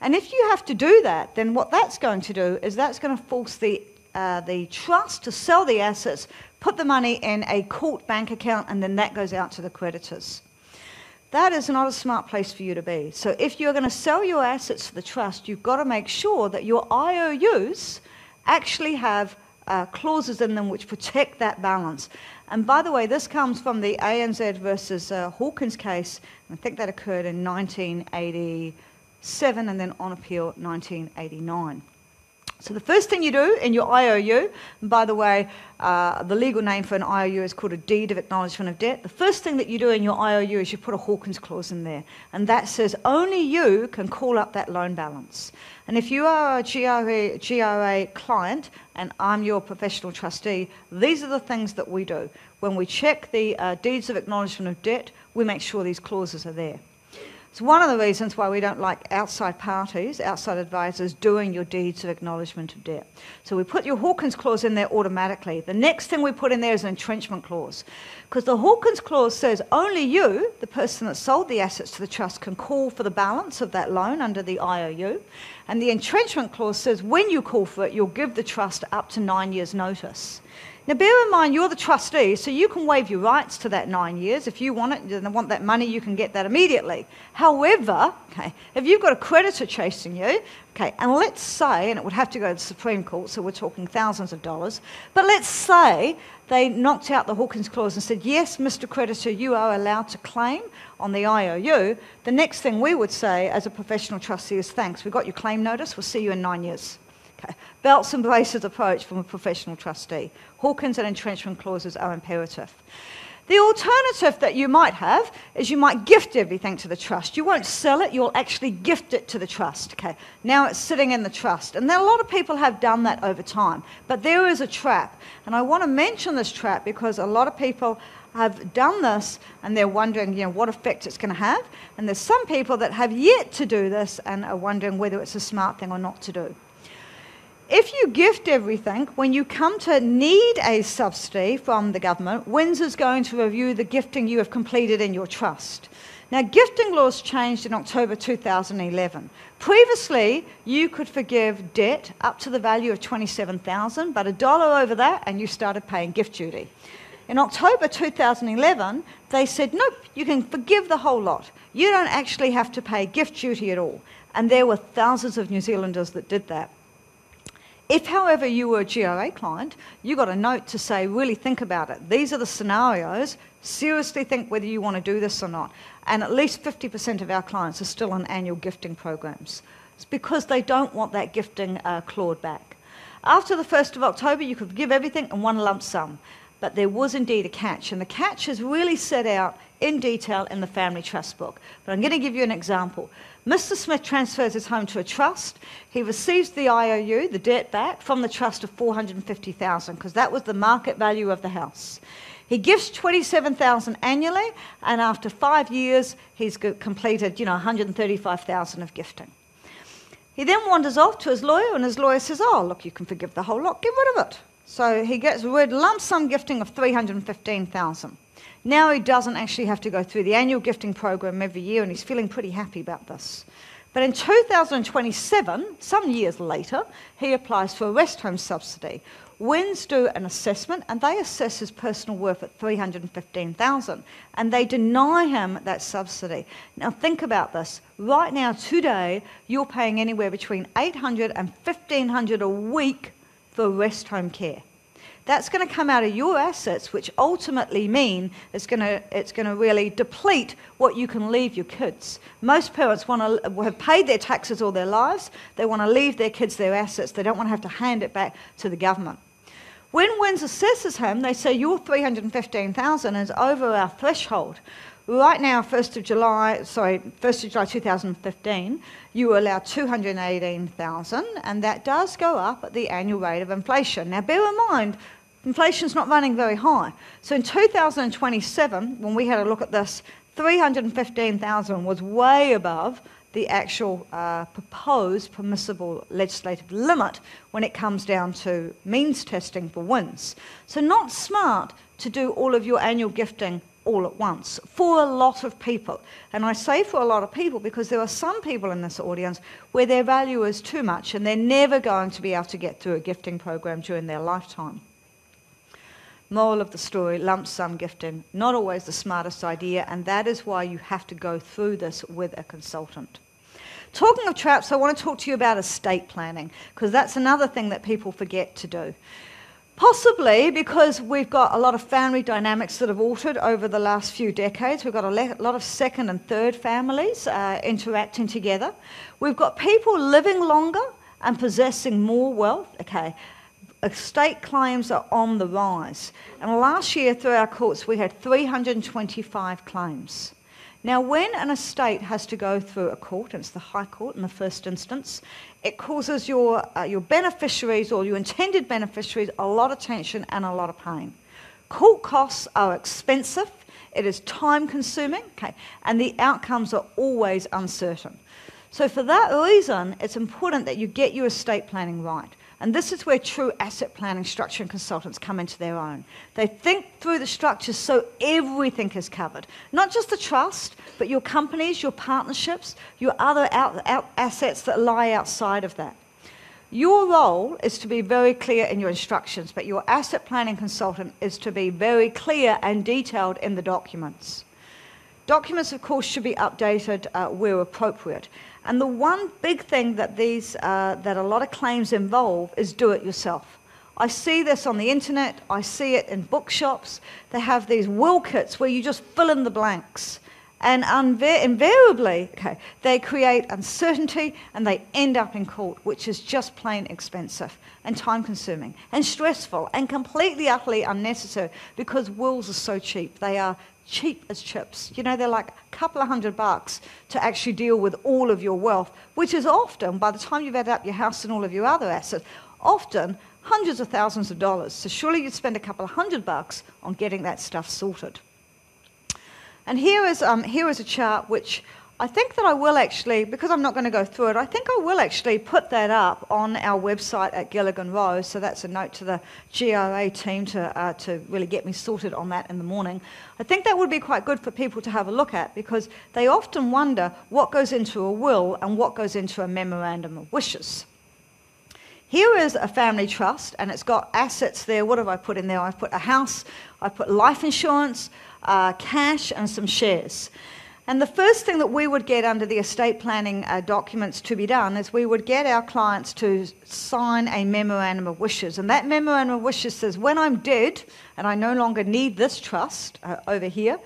And if you have to do that, then what that's going to do is that's going to force the, uh, the trust to sell the assets, put the money in a court bank account, and then that goes out to the creditors. That is not a smart place for you to be. So if you're going to sell your assets to the trust, you've got to make sure that your IOUs actually have uh, clauses in them which protect that balance. And by the way, this comes from the ANZ versus uh, Hawkins case. I think that occurred in 1987 and then on appeal 1989. So the first thing you do in your IOU, and by the way, uh, the legal name for an IOU is called a deed of acknowledgement of debt. The first thing that you do in your IOU is you put a Hawkins clause in there, and that says only you can call up that loan balance. And if you are a GRA, GRA client and I'm your professional trustee, these are the things that we do. When we check the uh, deeds of acknowledgement of debt, we make sure these clauses are there. It's one of the reasons why we don't like outside parties, outside advisors, doing your deeds of acknowledgement of debt. So we put your Hawkins clause in there automatically. The next thing we put in there is an entrenchment clause. Because the Hawkins clause says only you, the person that sold the assets to the trust, can call for the balance of that loan under the IOU. And the entrenchment clause says when you call for it, you'll give the trust up to nine years' notice. Now, bear in mind, you're the trustee, so you can waive your rights to that nine years. If you want it and want that money, you can get that immediately. However, okay, if you've got a creditor chasing you, okay, and let's say, and it would have to go to the Supreme Court, so we're talking thousands of dollars, but let's say they knocked out the Hawkins Clause and said, yes, Mr. Creditor, you are allowed to claim on the IOU. The next thing we would say as a professional trustee is, thanks, we got your claim notice, we'll see you in nine years. Belts and braces approach from a professional trustee. Hawkins and entrenchment clauses are imperative. The alternative that you might have is you might gift everything to the trust. You won't sell it, you'll actually gift it to the trust. Okay. Now it's sitting in the trust. And a lot of people have done that over time. But there is a trap. And I want to mention this trap because a lot of people have done this and they're wondering, you know, what effect it's going to have. And there's some people that have yet to do this and are wondering whether it's a smart thing or not to do. If you gift everything, when you come to need a subsidy from the government, WINZ's going to review the gifting you have completed in your trust. Now, gifting laws changed in October 2011. Previously, you could forgive debt up to the value of 27,000, but a dollar over that and you started paying gift duty. In October 2011, they said, nope, you can forgive the whole lot. You don't actually have to pay gift duty at all. And there were thousands of New Zealanders that did that. If, however, you were a GRA client, you got a note to say, really think about it. These are the scenarios. Seriously think whether you want to do this or not. And at least 50% of our clients are still on annual gifting programs. It's because they don't want that gifting uh, clawed back. After the 1st of October, you could give everything in one lump sum. But there was indeed a catch, and the catch is really set out in detail in the family trust book. But I'm going to give you an example. Mr. Smith transfers his home to a trust. He receives the IOU, the debt back, from the trust of 450,000 because that was the market value of the house. He gives 27,000 annually, and after five years, he's completed, you know, 135,000 of gifting. He then wanders off to his lawyer, and his lawyer says, "Oh, look, you can forgive the whole lot. Get rid of it." So he gets a word lump sum gifting of 315,000. Now he doesn't actually have to go through the annual gifting program every year, and he's feeling pretty happy about this. But in 2027, some years later, he applies for a rest home subsidy. WINZ do an assessment and they assess his personal worth at 315,000 and they deny him that subsidy. Now think about this. Right now today you're paying anywhere between 800 and 1500 a week for rest home care. That's going to come out of your assets, which ultimately mean it's going to, it's going to really deplete what you can leave your kids. Most parents want to have paid their taxes all their lives. They want to leave their kids their assets. They don't want to have to hand it back to the government. When WINZ assesses him, they say your 315,000 is over our threshold. Right now, 1st of July, sorry, 1st of July 2015, you allowed 218,000, and that does go up at the annual rate of inflation. Now, bear in mind, inflation's not running very high. So in 2027, when we had a look at this, 315,000 was way above the actual uh, proposed permissible legislative limit when it comes down to means testing for WINZ. So not smart to do all of your annual gifting all at once for a lot of people. And I say for a lot of people because there are some people in this audience where their value is too much and they're never going to be able to get through a gifting program during their lifetime. Moral of the story lump sum gifting, not always the smartest idea, and that is why you have to go through this with a consultant. Talking of traps, I want to talk to you about estate planning because that's another thing that people forget to do. Possibly because we've got a lot of family dynamics that have altered over the last few decades. We've got a lot of second and third families uh, interacting together. We've got people living longer and possessing more wealth. Okay, estate claims are on the rise. And last year, through our courts, we had 325 claims. Now, when an estate has to go through a court, and it's the High Court in the first instance, it causes your, uh, your beneficiaries or your intended beneficiaries a lot of tension and a lot of pain. Court costs are expensive. it is time consuming, okay, and the outcomes are always uncertain. So, for that reason, it's important that you get your estate planning right. And this is where true asset planning structure and consultants come into their own. They think through the structures so everything is covered. Not just the trust, but your companies, your partnerships, your other out, out assets that lie outside of that. Your role is to be very clear in your instructions, but your asset planning consultant is to be very clear and detailed in the documents. Documents, of course, should be updated uh, where appropriate. And the one big thing that these uh, that a lot of claims involve is do it yourself. I see this on the internet. I see it in bookshops. They have these will kits where you just fill in the blanks. And unva- invariably, okay, they create uncertainty and they end up in court, which is just plain expensive and time consuming and stressful and completely, utterly unnecessary because wills are so cheap. They are cheap as chips. You know, they're like a couple of hundred bucks to actually deal with all of your wealth, which is often, by the time you've added up your house and all of your other assets, often hundreds of thousands of dollars. So surely you'd spend a couple of hundred bucks on getting that stuff sorted. And here is, um, here is a chart which I think that I will actually, because I'm not going to go through it, I think I will actually put that up on our website at Gilligan Rowe. So that's a note to the GRA team to, uh, to really get me sorted on that in the morning. I think that would be quite good for people to have a look at because they often wonder what goes into a will and what goes into a memorandum of wishes. Here is a family trust, and it's got assets there. What have I put in there? I've put a house, I've put life insurance, uh, cash, and some shares. And the first thing that we would get under the estate planning uh, documents to be done is we would get our clients to sign a memorandum of wishes. And that memorandum of wishes says, when I'm dead and I no longer need this trust uh, over here,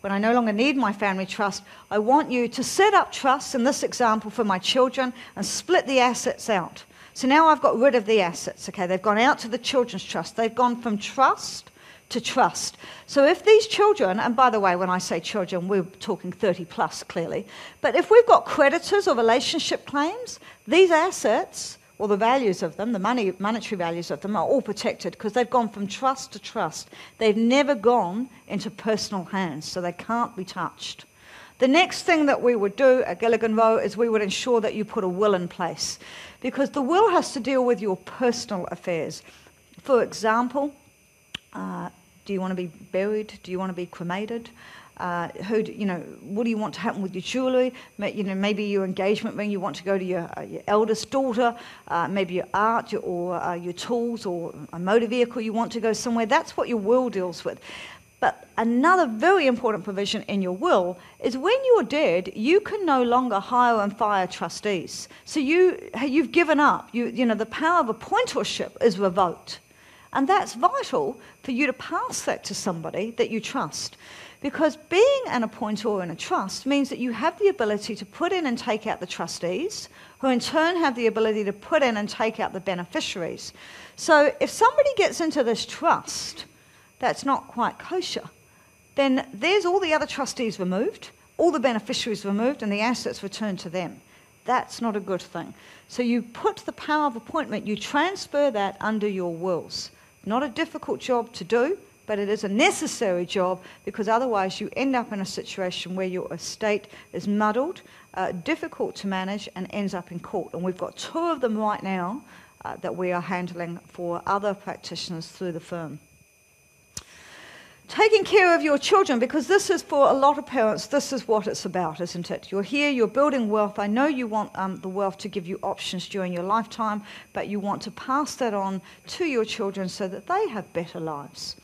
when I no longer need my family trust, I want you to set up trusts, in this example, for my children and split the assets out. So now I've got rid of the assets, okay? They've gone out to the children's trust. They've gone from trust to trust. So if these children, and by the way, when I say children, we're talking 30 plus clearly, but if we've got creditors or relationship claims, these assets, or the values of them, the money, monetary values of them, are all protected because they've gone from trust to trust. They've never gone into personal hands, so they can't be touched. The next thing that we would do at Gilligan Rowe is we would ensure that you put a will in place because the will has to deal with your personal affairs. For example, uh, do you want to be buried? Do you want to be cremated? Uh, who, do, you know, what do you want to happen with your jewelry? You know, maybe your engagement ring, you want to go to your, uh, your eldest daughter, uh, maybe your art your, or uh, your tools or a motor vehicle, you want to go somewhere. That's what your will deals with. But another very important provision in your will is when you're dead, you can no longer hire and fire trustees. So you, you've given up. You, you know, the power of appointorship is revoked. And that's vital for you to pass that to somebody that you trust. Because being an appointor in a trust means that you have the ability to put in and take out the trustees, who in turn have the ability to put in and take out the beneficiaries. So if somebody gets into this trust that's not quite kosher, then there's all the other trustees removed, all the beneficiaries removed, and the assets returned to them. That's not a good thing. So you put the power of appointment, you transfer that under your wills. Not a difficult job to do, but it is a necessary job because otherwise you end up in a situation where your estate is muddled, uh, difficult to manage, and ends up in court. And we've got two of them right now uh, that we are handling for other practitioners through the firm taking care of your children, because this is for a lot of parents, this is what it's about, isn't it? You're here, you're building wealth. I know you want um, the wealth to give you options during your lifetime, but you want to pass that on to your children so that they have better lives.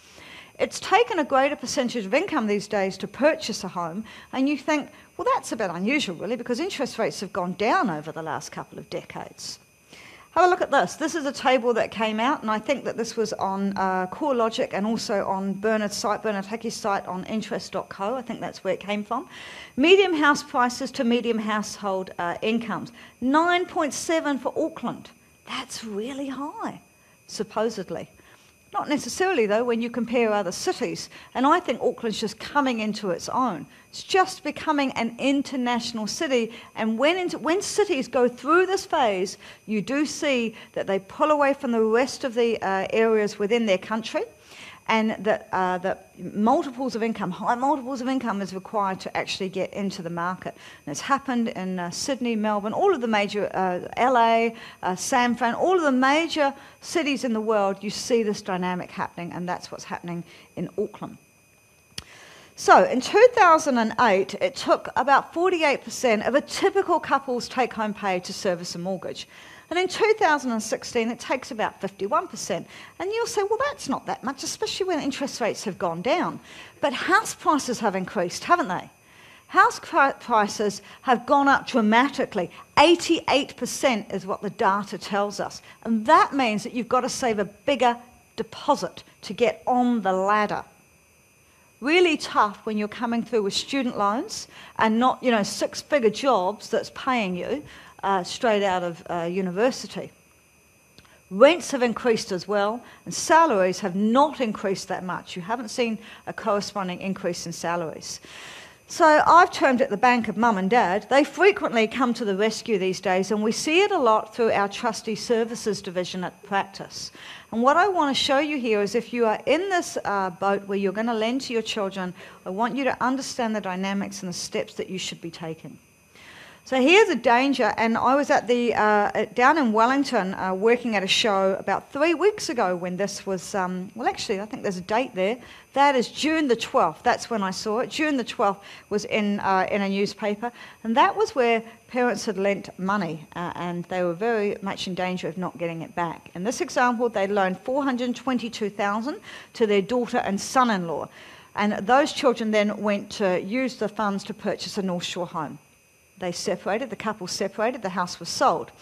It's taken a greater percentage of income these days to purchase a home, and you think, well, that's a bit unusual, really, because interest rates have gone down over the last couple of decades. Have a look at this. This is a table that came out, and I think that this was on uh, CoreLogic and also on Bernard's site, Bernard Hickey's site on interest.co. I think that's where it came from. Medium house prices to medium household uh, incomes. 9.7 for Auckland. That's really high, supposedly. Not necessarily, though, when you compare other cities. And I think Auckland's just coming into its own. It's just becoming an international city. And when, into, when cities go through this phase, you do see that they pull away from the rest of the uh, areas within their country. And that, uh, that multiples of income, high multiples of income, is required to actually get into the market. And it's happened in uh, Sydney, Melbourne, all of the major, uh, LA, uh, San Fran, all of the major cities in the world, you see this dynamic happening, and that's what's happening in Auckland. So in 2008, it took about 48% of a typical couple's take home pay to service a mortgage. And in 2016, it takes about 51%. And you'll say, well, that's not that much, especially when interest rates have gone down. But house prices have increased, haven't they? House prices have gone up dramatically. 88% is what the data tells us. And that means that you've got to save a bigger deposit to get on the ladder really tough when you're coming through with student loans and not, you know, six figure jobs that's paying you uh, straight out of uh, university. Rents have increased as well, and salaries have not increased that much. You haven't seen a corresponding increase in salaries. So I've termed it the bank of mum and dad. They frequently come to the rescue these days, and we see it a lot through our trustee services division at practice. And what I want to show you here is if you are in this uh, boat where you're going to lend to your children, I want you to understand the dynamics and the steps that you should be taking. So here's a danger, and I was at the uh, down in Wellington uh, working at a show about three weeks ago when this was. Um, well, actually, I think there's a date there. That is June the 12th. That's when I saw it. June the 12th was in uh, in a newspaper, and that was where parents had lent money, uh, and they were very much in danger of not getting it back. In this example, they loaned 422,000 to their daughter and son-in-law, and those children then went to use the funds to purchase a North Shore home. They separated, the couple separated, the house was sold.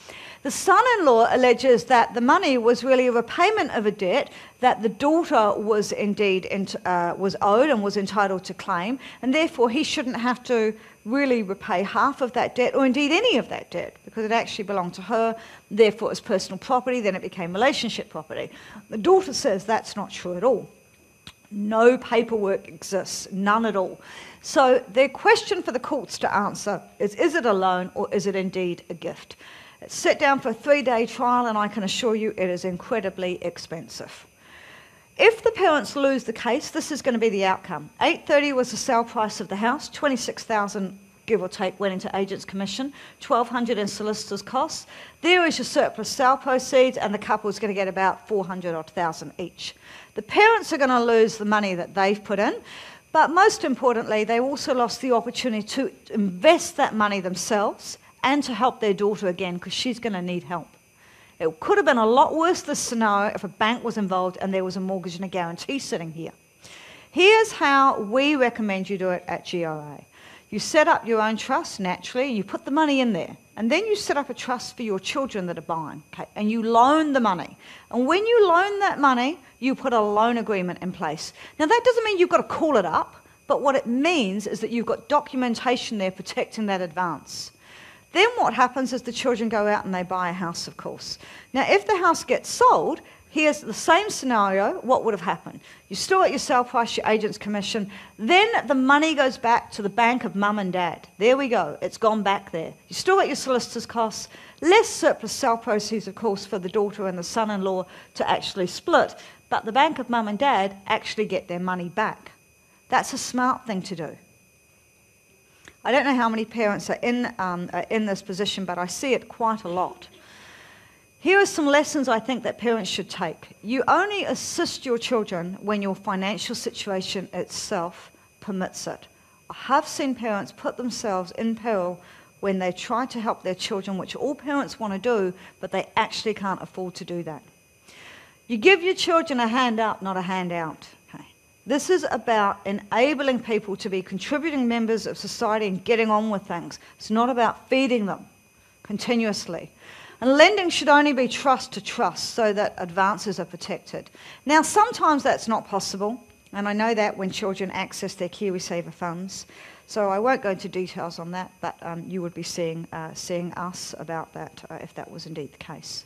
The son in law alleges that the money was really a repayment of a debt that the daughter was indeed uh, was owed and was entitled to claim, and therefore he shouldn't have to really repay half of that debt or indeed any of that debt because it actually belonged to her, therefore it was personal property, then it became relationship property. The daughter says that's not true at all. No paperwork exists, none at all. So the question for the courts to answer is is it a loan or is it indeed a gift? It's set down for a three day trial, and I can assure you it is incredibly expensive. If the parents lose the case, this is going to be the outcome. 830 was the sale price of the house, 26,000 give or take went into agents commission, 1200 in solicitors costs. There is your surplus sale proceeds and the couple is going to get about 400 or 1000 each. The parents are going to lose the money that they've put in. But most importantly, they also lost the opportunity to invest that money themselves and to help their daughter again because she's going to need help. It could have been a lot worse, this scenario, if a bank was involved and there was a mortgage and a guarantee sitting here. Here's how we recommend you do it at GRA. You set up your own trust naturally, you put the money in there. And then you set up a trust for your children that are buying, okay? and you loan the money. And when you loan that money, you put a loan agreement in place. Now, that doesn't mean you've got to call it up, but what it means is that you've got documentation there protecting that advance. Then what happens is the children go out and they buy a house, of course. Now, if the house gets sold, here's the same scenario. What would have happened? You still get your sale price, your agent's commission. Then the money goes back to the bank of mum and dad. There we go. It's gone back there. You still get your solicitor's costs, less surplus sale proceeds, of course, for the daughter and the son in law to actually split but the bank of mum and dad actually get their money back. That's a smart thing to do. I don't know how many parents are in, um, are in this position, but I see it quite a lot. Here are some lessons I think that parents should take. You only assist your children when your financial situation itself permits it. I have seen parents put themselves in peril when they try to help their children, which all parents want to do, but they actually can't afford to do that. You give your children a hand up, not a handout. Okay. This is about enabling people to be contributing members of society and getting on with things. It's not about feeding them continuously. And lending should only be trust to trust so that advances are protected. Now, sometimes that's not possible, and I know that when children access their KiwiSaver funds. So I won't go into details on that, but um, you would be seeing, uh, seeing us about that uh, if that was indeed the case.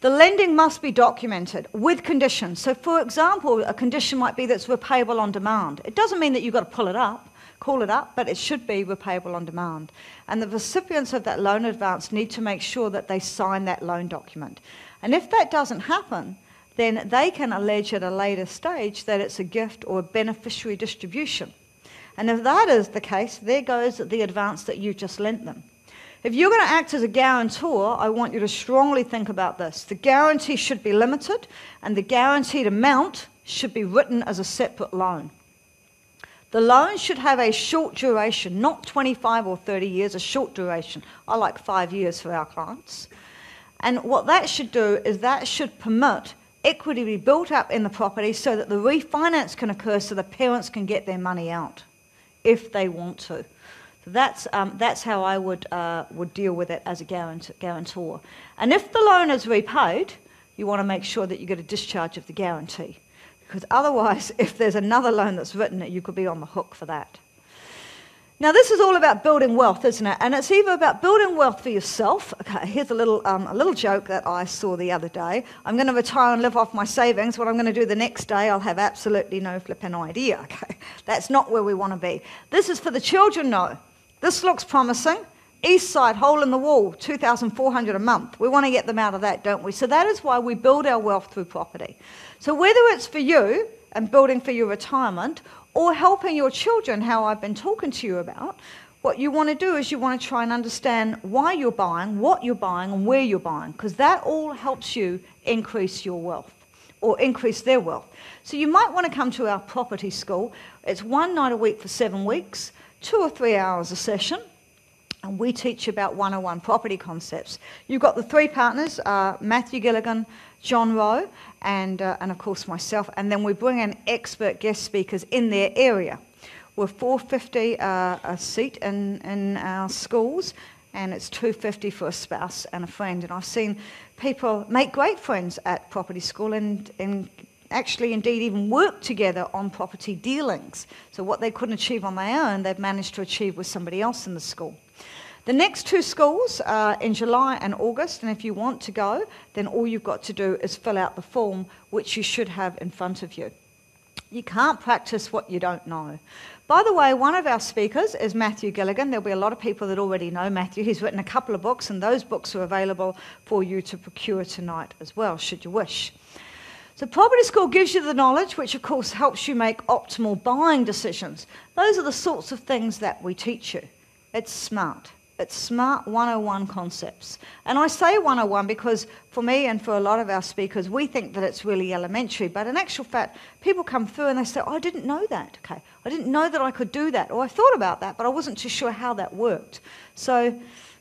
The lending must be documented with conditions. So, for example, a condition might be that it's repayable on demand. It doesn't mean that you've got to pull it up, call it up, but it should be repayable on demand. And the recipients of that loan advance need to make sure that they sign that loan document. And if that doesn't happen, then they can allege at a later stage that it's a gift or a beneficiary distribution. And if that is the case, there goes the advance that you just lent them. If you're going to act as a guarantor, I want you to strongly think about this. The guarantee should be limited, and the guaranteed amount should be written as a separate loan. The loan should have a short duration, not 25 or 30 years, a short duration. I like five years for our clients. And what that should do is that should permit equity to be built up in the property so that the refinance can occur so the parents can get their money out if they want to. So that's, um, that's how I would, uh, would deal with it as a guarantor. And if the loan is repaid, you want to make sure that you get a discharge of the guarantee. Because otherwise, *laughs* if there's another loan that's written, you could be on the hook for that. Now, this is all about building wealth, isn't it? And it's either about building wealth for yourself. Okay, here's a little, um, a little joke that I saw the other day. I'm going to retire and live off my savings. What I'm going to do the next day, I'll have absolutely no flipping idea. *laughs* Okay, that's not where we want to be. This is for the children, no. This looks promising. East side, hole in the wall, 2,400 a month. We want to get them out of that, don't we? So that is why we build our wealth through property. So whether it's for you and building for your retirement, or helping your children, how I've been talking to you about, what you want to do is you want to try and understand why you're buying, what you're buying, and where you're buying, because that all helps you increase your wealth or increase their wealth. So you might want to come to our property school. It's one night a week for seven weeks, two or three hours a session. And we teach about 101 property concepts. You've got the three partners, uh, Matthew Gilligan, John Rowe, and, uh, and of course myself. And then we bring in expert guest speakers in their area. We're 450 uh, a seat in, in our schools, and it's 250 for a spouse and a friend. And I've seen people make great friends at property school and, and actually indeed even work together on property dealings. So what they couldn't achieve on their own, they've managed to achieve with somebody else in the school. The next two schools are in July and August, and if you want to go, then all you've got to do is fill out the form, which you should have in front of you. You can't practice what you don't know. By the way, one of our speakers is Matthew Gilligan. There'll be a lot of people that already know Matthew. He's written a couple of books, and those books are available for you to procure tonight as well, should you wish. So, property school gives you the knowledge, which of course helps you make optimal buying decisions. Those are the sorts of things that we teach you. It's smart. It's smart 101 concepts. And I say 101 because for me and for a lot of our speakers, we think that it's really elementary. But in actual fact, people come through and they say, oh, I didn't know that. Okay. I didn't know that I could do that. Or I thought about that, but I wasn't too sure how that worked. So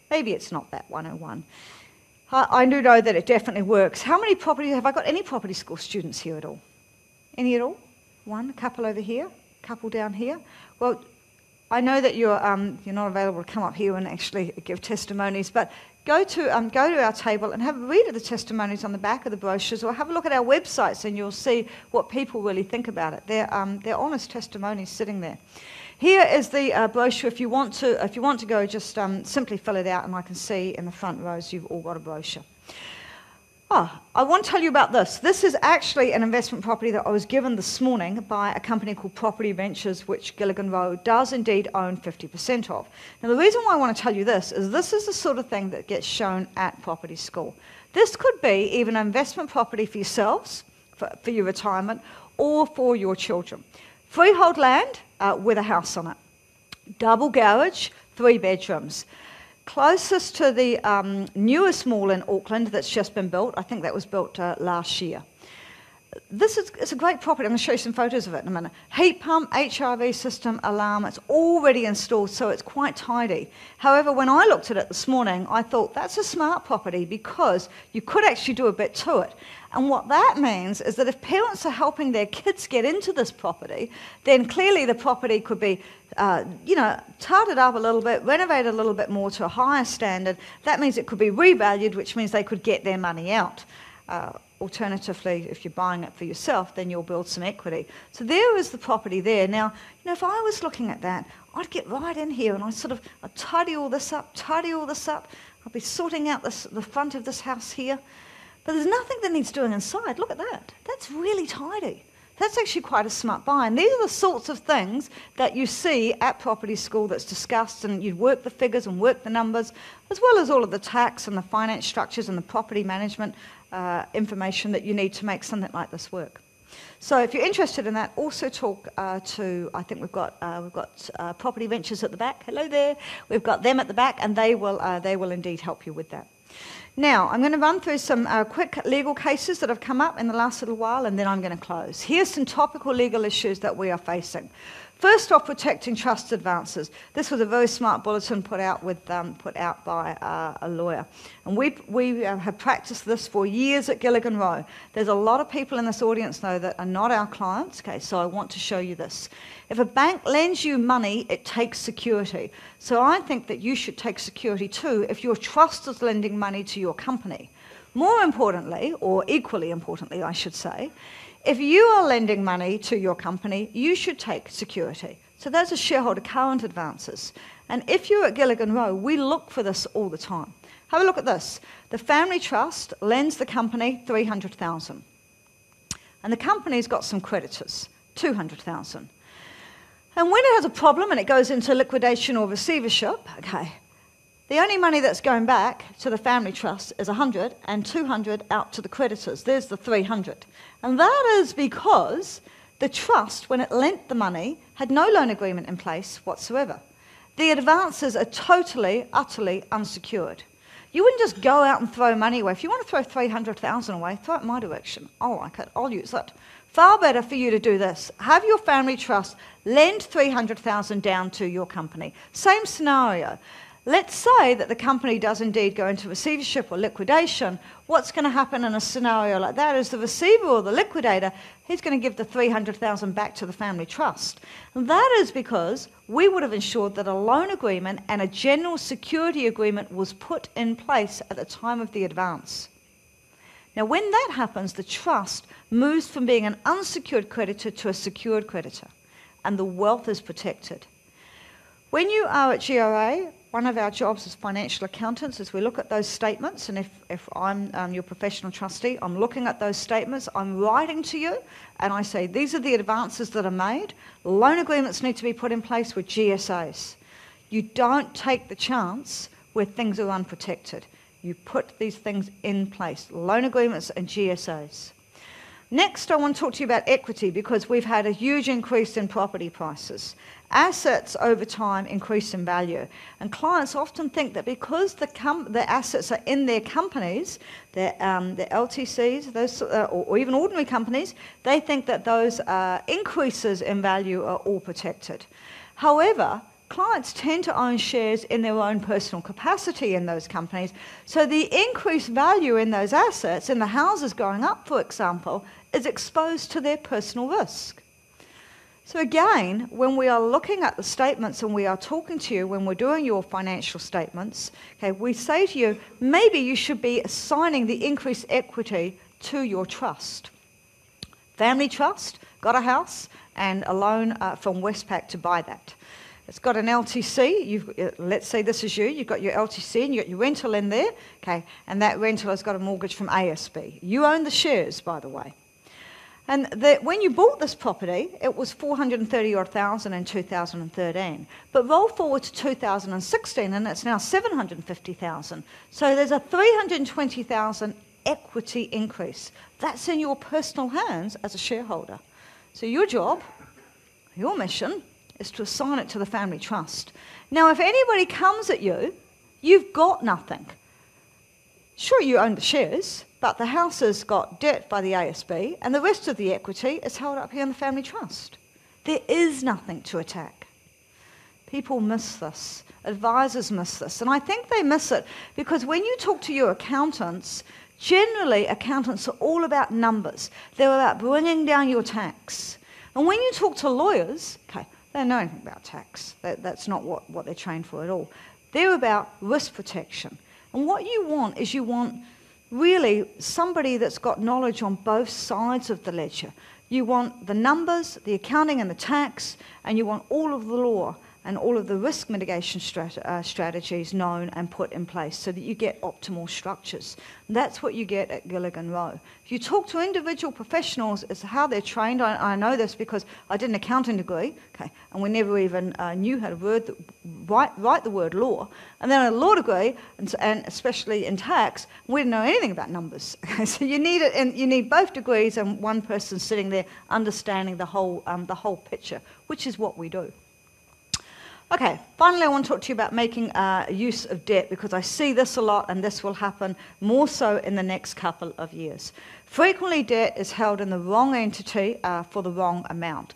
maybe it's not that 101. I, I do know that it definitely works. How many property, have I got any property school students here at all? Any at all? One, a couple over here, a couple down here. Well, I know that you're, um, you're not available to come up here and actually give testimonies, but go to, um, go to our table and have a read of the testimonies on the back of the brochures or have a look at our websites and you'll see what people really think about it. They're, um, they're honest testimonies sitting there. Here is the uh, brochure. If you want to, if you want to go, just um, simply fill it out and I can see in the front rows you've all got a brochure. Oh, I want to tell you about this. This is actually an investment property that I was given this morning by a company called Property Ventures, which Gilligan Rowe does indeed own 50% of. Now, the reason why I want to tell you this is this is the sort of thing that gets shown at property school. This could be even an investment property for yourselves, for, for your retirement, or for your children. Freehold land uh, with a house on it. Double garage, three bedrooms. Closest to the um, newest mall in Auckland that's just been built, I think that was built uh, last year. This is it's a great property. I'm going to show you some photos of it in a minute. Heat pump, HRV system, alarm, it's already installed, so it's quite tidy. However, when I looked at it this morning, I thought that's a smart property because you could actually do a bit to it. And what that means is that if parents are helping their kids get into this property, then clearly the property could be, uh, you know, tarted up a little bit, renovated a little bit more to a higher standard. That means it could be revalued, which means they could get their money out. Uh, alternatively, if you're buying it for yourself, then you'll build some equity. So there is the property there. Now, you know, if I was looking at that, I'd get right in here and I'd sort of I'd tidy all this up, tidy all this up. I'd be sorting out this, the front of this house here. But there's nothing that needs doing inside. Look at that. That's really tidy. That's actually quite a smart buy. And these are the sorts of things that you see at property school that's discussed, and you work the figures and work the numbers, as well as all of the tax and the finance structures and the property management uh, information that you need to make something like this work. So if you're interested in that, also talk uh, to, I think we've got, uh, we've got uh, Property Ventures at the back. Hello there. We've got them at the back, and they will, uh, they will indeed help you with that. Now, I'm going to run through some uh, quick legal cases that have come up in the last little while, and then I'm going to close. Here's some topical legal issues that we are facing. First off, protecting trust advances. This was a very smart bulletin put out, with, um, put out by uh, a lawyer. And we, we uh, have practiced this for years at Gilligan Rowe. There's a lot of people in this audience, though, that are not our clients. Okay, so I want to show you this. If a bank lends you money, it takes security. So I think that you should take security too if your trust is lending money to your company. More importantly, or equally importantly, I should say, if you are lending money to your company, you should take security. So those are shareholder current advances. And if you're at Gilligan Rowe, we look for this all the time. Have a look at this. The family trust lends the company 300,000. And the company's got some creditors, 200,000. And when it has a problem and it goes into liquidation or receivership, okay, the only money that's going back to the family trust is 100 and 200 out to the creditors. There's the 300. And that is because the trust, when it lent the money, had no loan agreement in place whatsoever. The advances are totally, utterly unsecured. You wouldn't just go out and throw money away. If you want to throw 300,000 away, throw it my direction. I'll like it. I'll use it. Far better for you to do this. Have your family trust lend 300,000 down to your company. Same scenario. Let's say that the company does indeed go into receivership or liquidation. What's going to happen in a scenario like that is the receiver or the liquidator, he's going to give the 300,000 back to the family trust. And that is because we would have ensured that a loan agreement and a general security agreement was put in place at the time of the advance. Now, when that happens, the trust moves from being an unsecured creditor to a secured creditor, and the wealth is protected. When you are at GRA, one of our jobs as financial accountants is we look at those statements, and if, if I'm um, your professional trustee, I'm looking at those statements, I'm writing to you, and I say, these are the advances that are made. Loan agreements need to be put in place with GSAs. You don't take the chance where things are unprotected. You put these things in place, loan agreements and GSAs. Next, I want to talk to you about equity because we've had a huge increase in property prices. Assets over time increase in value. And clients often think that because the, the assets are in their companies, their, um, their LTCs, those, uh, or, or, even ordinary companies, they think that those uh, increases in value are all protected. However, clients tend to own shares in their own personal capacity in those companies. So the increased value in those assets, in the houses going up, for example, is exposed to their personal risk. So, again, when we are looking at the statements and we are talking to you when we're doing your financial statements, okay, we say to you, maybe you should be assigning the increased equity to your trust. Family trust, got a house and a loan uh, from Westpac to buy that. It's got an LTC. You've, uh, let's say this is you. You've got your LTC and you've got your rental in there. Okay, and that rental has got a mortgage from ASB. You own the shares, by the way. And the, when you bought this property, it was 430 or 1,000 in 2013. But roll forward to 2016 and it's now 750,000. So there's a 320,000 equity increase. That's in your personal hands as a shareholder. So your job, your mission, is to assign it to the family trust. Now, if anybody comes at you, you've got nothing. Sure, you own the shares, but the house has got debt by the ASB, and the rest of the equity is held up here in the family trust. There is nothing to attack. People miss this. Advisors miss this. And I think they miss it because when you talk to your accountants, generally accountants are all about numbers. They're about bringing down your tax. And when you talk to lawyers, okay, they know anything about tax. That, that's not what, what they're trained for at all. They're about risk protection. And what you want is you want really somebody that's got knowledge on both sides of the ledger. You want the numbers, the accounting and the tax, and you want all of the law. And all of the risk mitigation strat- uh, strategies known and put in place so that you get optimal structures. And that's what you get at Gilligan Rowe. If you talk to individual professionals as to how they're trained, I, I, know this because I did an accounting degree, okay, and we never even uh, knew how to the, write, write, the word law. And then a law degree, and, and, especially in tax, we didn't know anything about numbers. *laughs* Okay? So you need it, and you need both degrees and one person sitting there understanding the whole, um, the whole picture, which is what we do. Okay, finally, I want to talk to you about making uh, use of debt because I see this a lot and this will happen more so in the next couple of years. Frequently, debt is held in the wrong entity uh, for the wrong amount.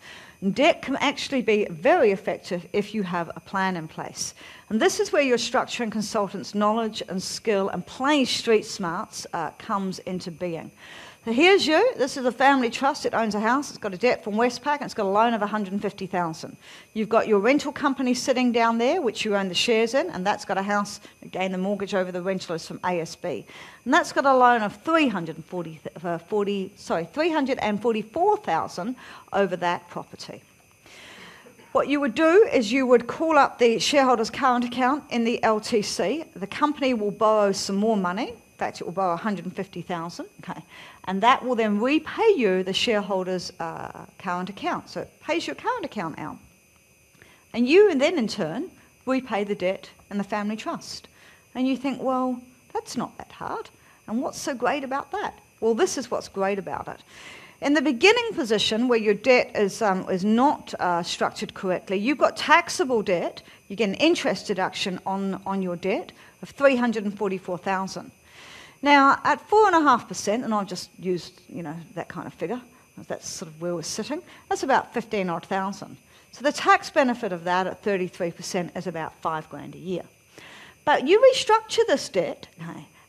Debt can actually be very effective if you have a plan in place. And this is where your structuring consultant's knowledge and skill and playing street smarts uh, comes into being. So here's you. This is a family trust. It owns a house. It's got a debt from Westpac and it's got a loan of 150,000. You've got your rental company sitting down there, which you own the shares in, and that's got a house. Again, the mortgage over the rental is from ASB, and that's got a loan of 340, uh, 40, sorry, 344,000 over that property. What you would do is you would call up the shareholders' current account in the LTC. The company will borrow some more money. In fact, it will borrow 150,000. Okay, and that will then repay you the shareholder's uh, current account. So it pays your current account out. And you then, in turn, repay the debt in the family trust. And you think, well, that's not that hard. And what's so great about that? Well, this is what's great about it. In the beginning position, where your debt is, um, is not uh, structured correctly, you've got taxable debt. You get an interest deduction on, on your debt of 344000 now, at 4.5%, and I've just used, you know, that kind of figure, that's sort of where we're sitting, that's about 15 odd thousand. So the tax benefit of that at 33% is about five grand a year. But you restructure this debt,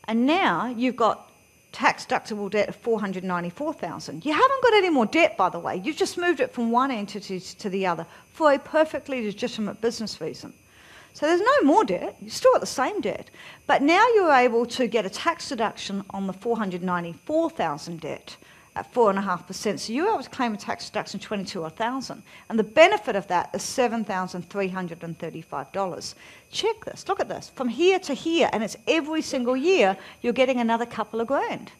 and now you've got tax deductible debt of 494,000. You haven't got any more debt, by the way. You've just moved it from one entity to the other for a perfectly legitimate business reason. So there's no more debt. You still got the same debt. But now you're able to get a tax deduction on the 494,000 debt at 4.5%. So you're able to claim a tax deduction of 22,000. And the benefit of that is $7,335. Check this. Look at this. From here to here, and it's every single year, you're getting another couple of grand.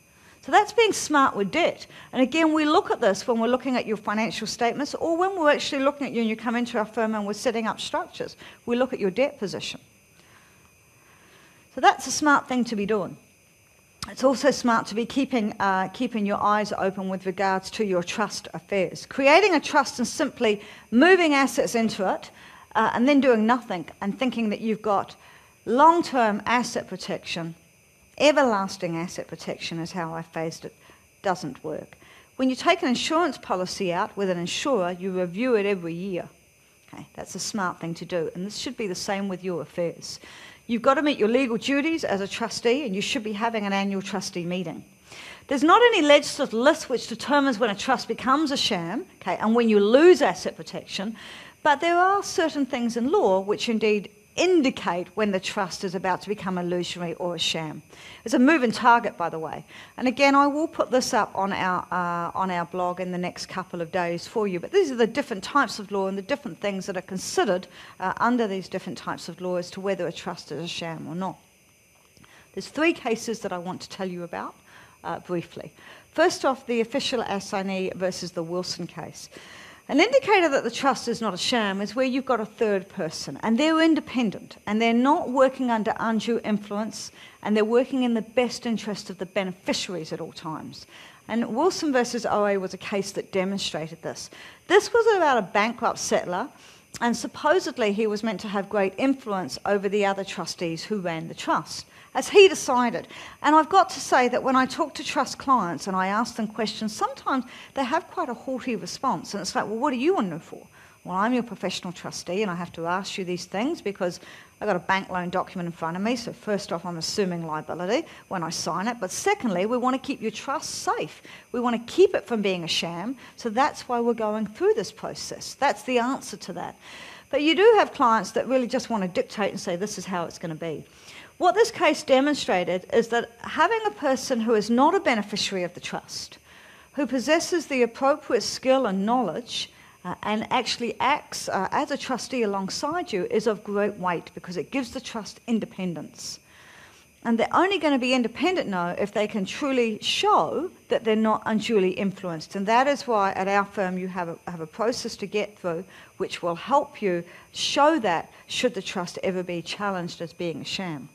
So that's being smart with debt. And again, we look at this when we're looking at your financial statements or when we're actually looking at you and you come into our firm and we're setting up structures. We look at your debt position. So that's a smart thing to be doing. It's also smart to be keeping, uh, keeping your eyes open with regards to your trust affairs. Creating a trust and simply moving assets into it uh, and then doing nothing and thinking that you've got long term asset protection everlasting asset protection is how I phased it, doesn't work. When you take an insurance policy out with an insurer, you review it every year. Okay, that's a smart thing to do, and this should be the same with your affairs. You've got to meet your legal duties as a trustee, and you should be having an annual trustee meeting. There's not any legislative list which determines when a trust becomes a sham, okay, and when you lose asset protection, but there are certain things in law which indeed indicate when the trust is about to become illusionary or a sham. It's a moving target, by the way. And again, I will put this up on our, uh, on our blog in the next couple of days for you. But these are the different types of law and the different things that are considered uh, under these different types of law as to whether a trust is a sham or not. There's three cases that I want to tell you about uh, briefly. First off, the official assignee versus the Wilson case. An indicator that the trust is not a sham is where you've got a third person and they're independent and they're not working under undue influence and they're working in the best interest of the beneficiaries at all times. And Wilson versus OA was a case that demonstrated this. This was about a bankrupt settlor and supposedly he was meant to have great influence over the other trustees who ran the trust as he decided. And I've got to say that when I talk to trust clients and I ask them questions, sometimes they have quite a haughty response. And it's like, well, what do you to know for? Well, I'm your professional trustee and I have to ask you these things because I've got a bank loan document in front of me. So, first off, I'm assuming liability when I sign it. But secondly, we want to keep your trust safe. We want to keep it from being a sham. So, that's why we're going through this process. That's the answer to that. But you do have clients that really just want to dictate and say, this is how it's going to be. What this case demonstrated is that having a person who is not a beneficiary of the trust, who possesses the appropriate skill and knowledge, uh, and actually acts uh, as a trustee alongside you is of great weight because it gives the trust independence. And they're only going to be independent now if they can truly show that they're not unduly influenced. And that is why at our firm you have a, have a process to get through which will help you show that should the trust ever be challenged as being a sham.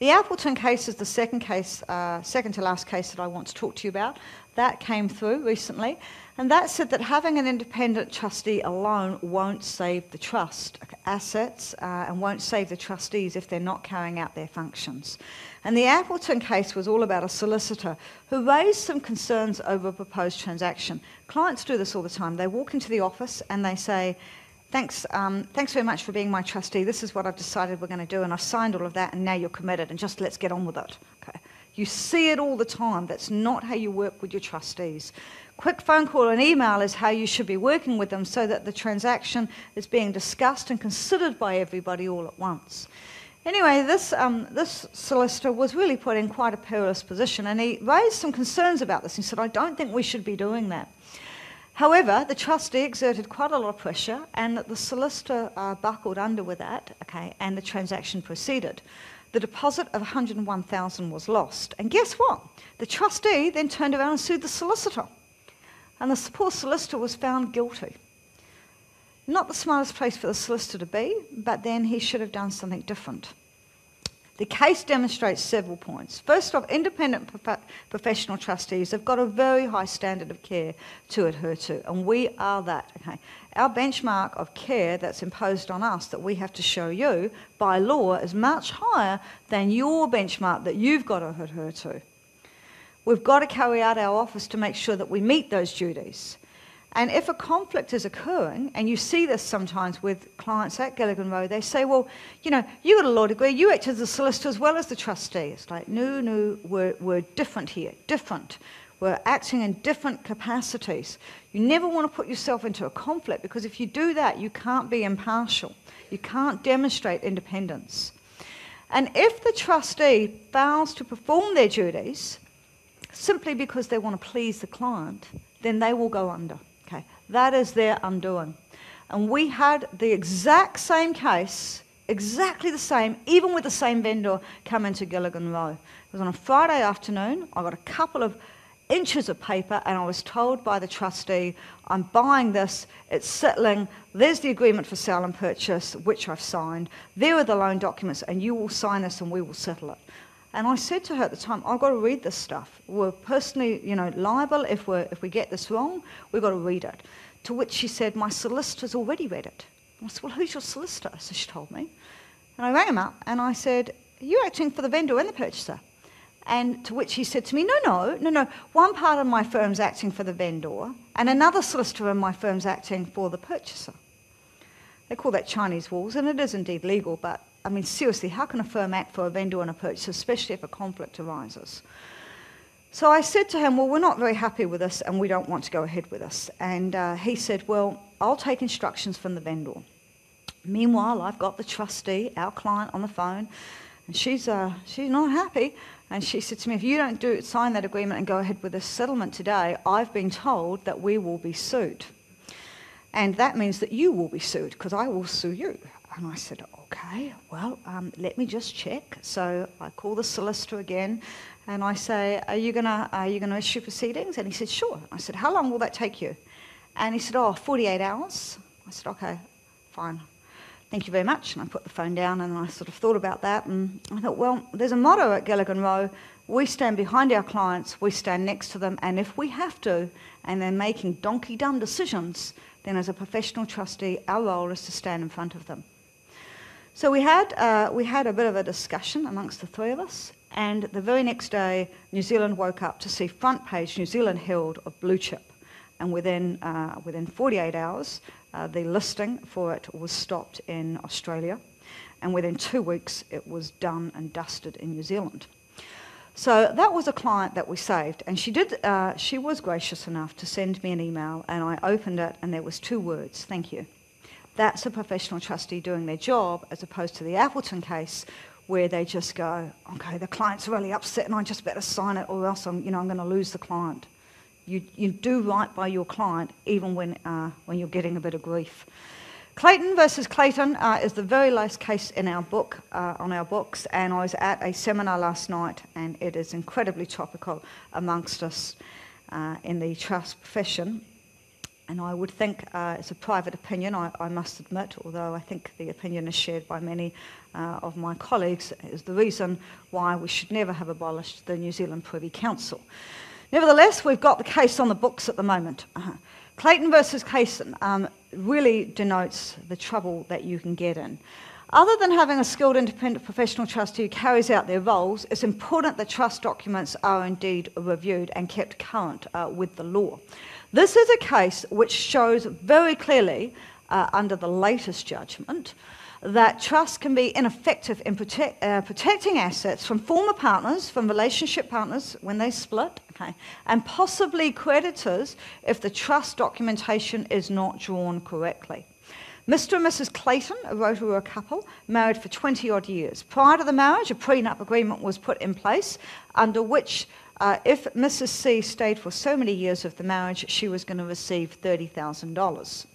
The Appleton case is the second case, uh, second to last case that I want to talk to you about. That came through recently. And that said that having an independent trustee alone won't save the trust assets uh, and won't save the trustees if they're not carrying out their functions. And the Appleton case was all about a solicitor who raised some concerns over a proposed transaction. Clients do this all the time. They walk into the office and they say, Thanks, um, thanks very much for being my trustee. This is what I've decided we're going to do, and I've signed all of that, and now you're committed, and just let's get on with it. Okay. You see it all the time. That's not how you work with your trustees. Quick phone call and email is how you should be working with them so that the transaction is being discussed and considered by everybody all at once. Anyway, this, um, this solicitor was really put in quite a perilous position, and he raised some concerns about this. He said, I don't think we should be doing that. However, the trustee exerted quite a lot of pressure, and the solicitor uh, buckled under with that, okay, and the transaction proceeded. The deposit of 101,000 was lost, and guess what? The trustee then turned around and sued the solicitor, and the poor solicitor was found guilty. Not the smartest place for the solicitor to be, but then he should have done something different. The case demonstrates several points. First off, independent prof- professional trustees have got a very high standard of care to adhere to, and we are that. Okay? Our benchmark of care that's imposed on us that we have to show you by law is much higher than your benchmark that you've got to adhere to. We've got to carry out our office to make sure that we meet those duties. And if a conflict is occurring, and you see this sometimes with clients at Gilligan Rowe, they say, well, you know, you got a law degree, you act as the solicitor as well as the trustee. It's like, no, no, we're, we're different here, different. We're acting in different capacities. You never want to put yourself into a conflict because if you do that, you can't be impartial. You can't demonstrate independence. And if the trustee fails to perform their duties simply because they want to please the client, then they will go under. That is their undoing. And we had the exact same case, exactly the same, even with the same vendor, come into Gilligan Rowe. It was on a Friday afternoon. I got a couple of inches of paper and I was told by the trustee, I'm buying this, it's settling, there's the agreement for sale and purchase, which I've signed, there are the loan documents, and you will sign this and we will settle it. And I said to her at the time, I've got to read this stuff. We're personally, you know, liable if, we if we get this wrong, we've got to read it. To which she said, my solicitor's already read it. I said, well, who's your solicitor? So she told me. And I rang him up and I said, are you acting for the vendor and the purchaser? And to which he said to me, no, no, no, no. One part of my firm's acting for the vendor and another solicitor in my firm's acting for the purchaser. They call that Chinese walls, and it is indeed legal, but I mean, seriously, how can a firm act for a vendor and a purchaser, especially if a conflict arises? So I said to him, Well, we're not very happy with this and we don't want to go ahead with this. And uh, he said, Well, I'll take instructions from the vendor. Meanwhile, I've got the trustee, our client, on the phone, and she's, uh, she's not happy. And she said to me, If you don't do, sign that agreement and go ahead with this settlement today, I've been told that we will be sued. And that means that you will be sued because I will sue you. And I said, okay, well, um, let me just check. So I call the solicitor again and I say, are you going to are you gonna issue proceedings? And he said, sure. I said, how long will that take you? And he said, oh, 48 hours. I said, okay, fine. Thank you very much. And I put the phone down and I sort of thought about that. And I thought, well, there's a motto at Gilligan Rowe we stand behind our clients, we stand next to them, and if we have to, and they're making donkey dumb decisions, then as a professional trustee, our role is to stand in front of them. So we had, uh, we had a bit of a discussion amongst the three of us, and the very next day, New Zealand woke up to see front page New Zealand Herald of Blue Chip. And within, uh, within 48 hours, uh, the listing for it was stopped in Australia. And within two weeks, it was done and dusted in New Zealand. So that was a client that we saved, and she did. Uh, she was gracious enough to send me an email, and I opened it, and there was two words: "Thank you." That's a professional trustee doing their job, as opposed to the Appleton case, where they just go, "Okay, the client's really upset, and I just better sign it, or else I'm, you know, I'm going to lose the client." you, you do right by your client even when, uh, when you're getting a bit of grief. Clayton versus Clayton uh, is the very last case in our book, uh, on our books, and I was at a seminar last night, and it is incredibly topical amongst us uh, in the trust profession. And I would think uh, it's a private opinion, I, I, must admit, although I think the opinion is shared by many uh, of my colleagues, is the reason why we should never have abolished the New Zealand Privy Council. Nevertheless, we've got the case on the books at the moment. Uh-huh. Clayton versus Clayton um, really denotes the trouble that you can get in. Other than having a skilled independent professional trustee who carries out their roles, it's important that trust documents are indeed reviewed and kept current uh, with the law. This is a case which shows very clearly, uh, under the latest judgment, that trust can be ineffective in uh, protecting assets from former partners, from relationship partners when they split, okay, and possibly creditors if the trust documentation is not drawn correctly. Mr. and Mrs. Clayton, a Rotorua couple, married for 20 odd years. Prior to the marriage, a prenup agreement was put in place under which uh, if Mrs. C stayed for so many years of the marriage, she was going to receive $30,000.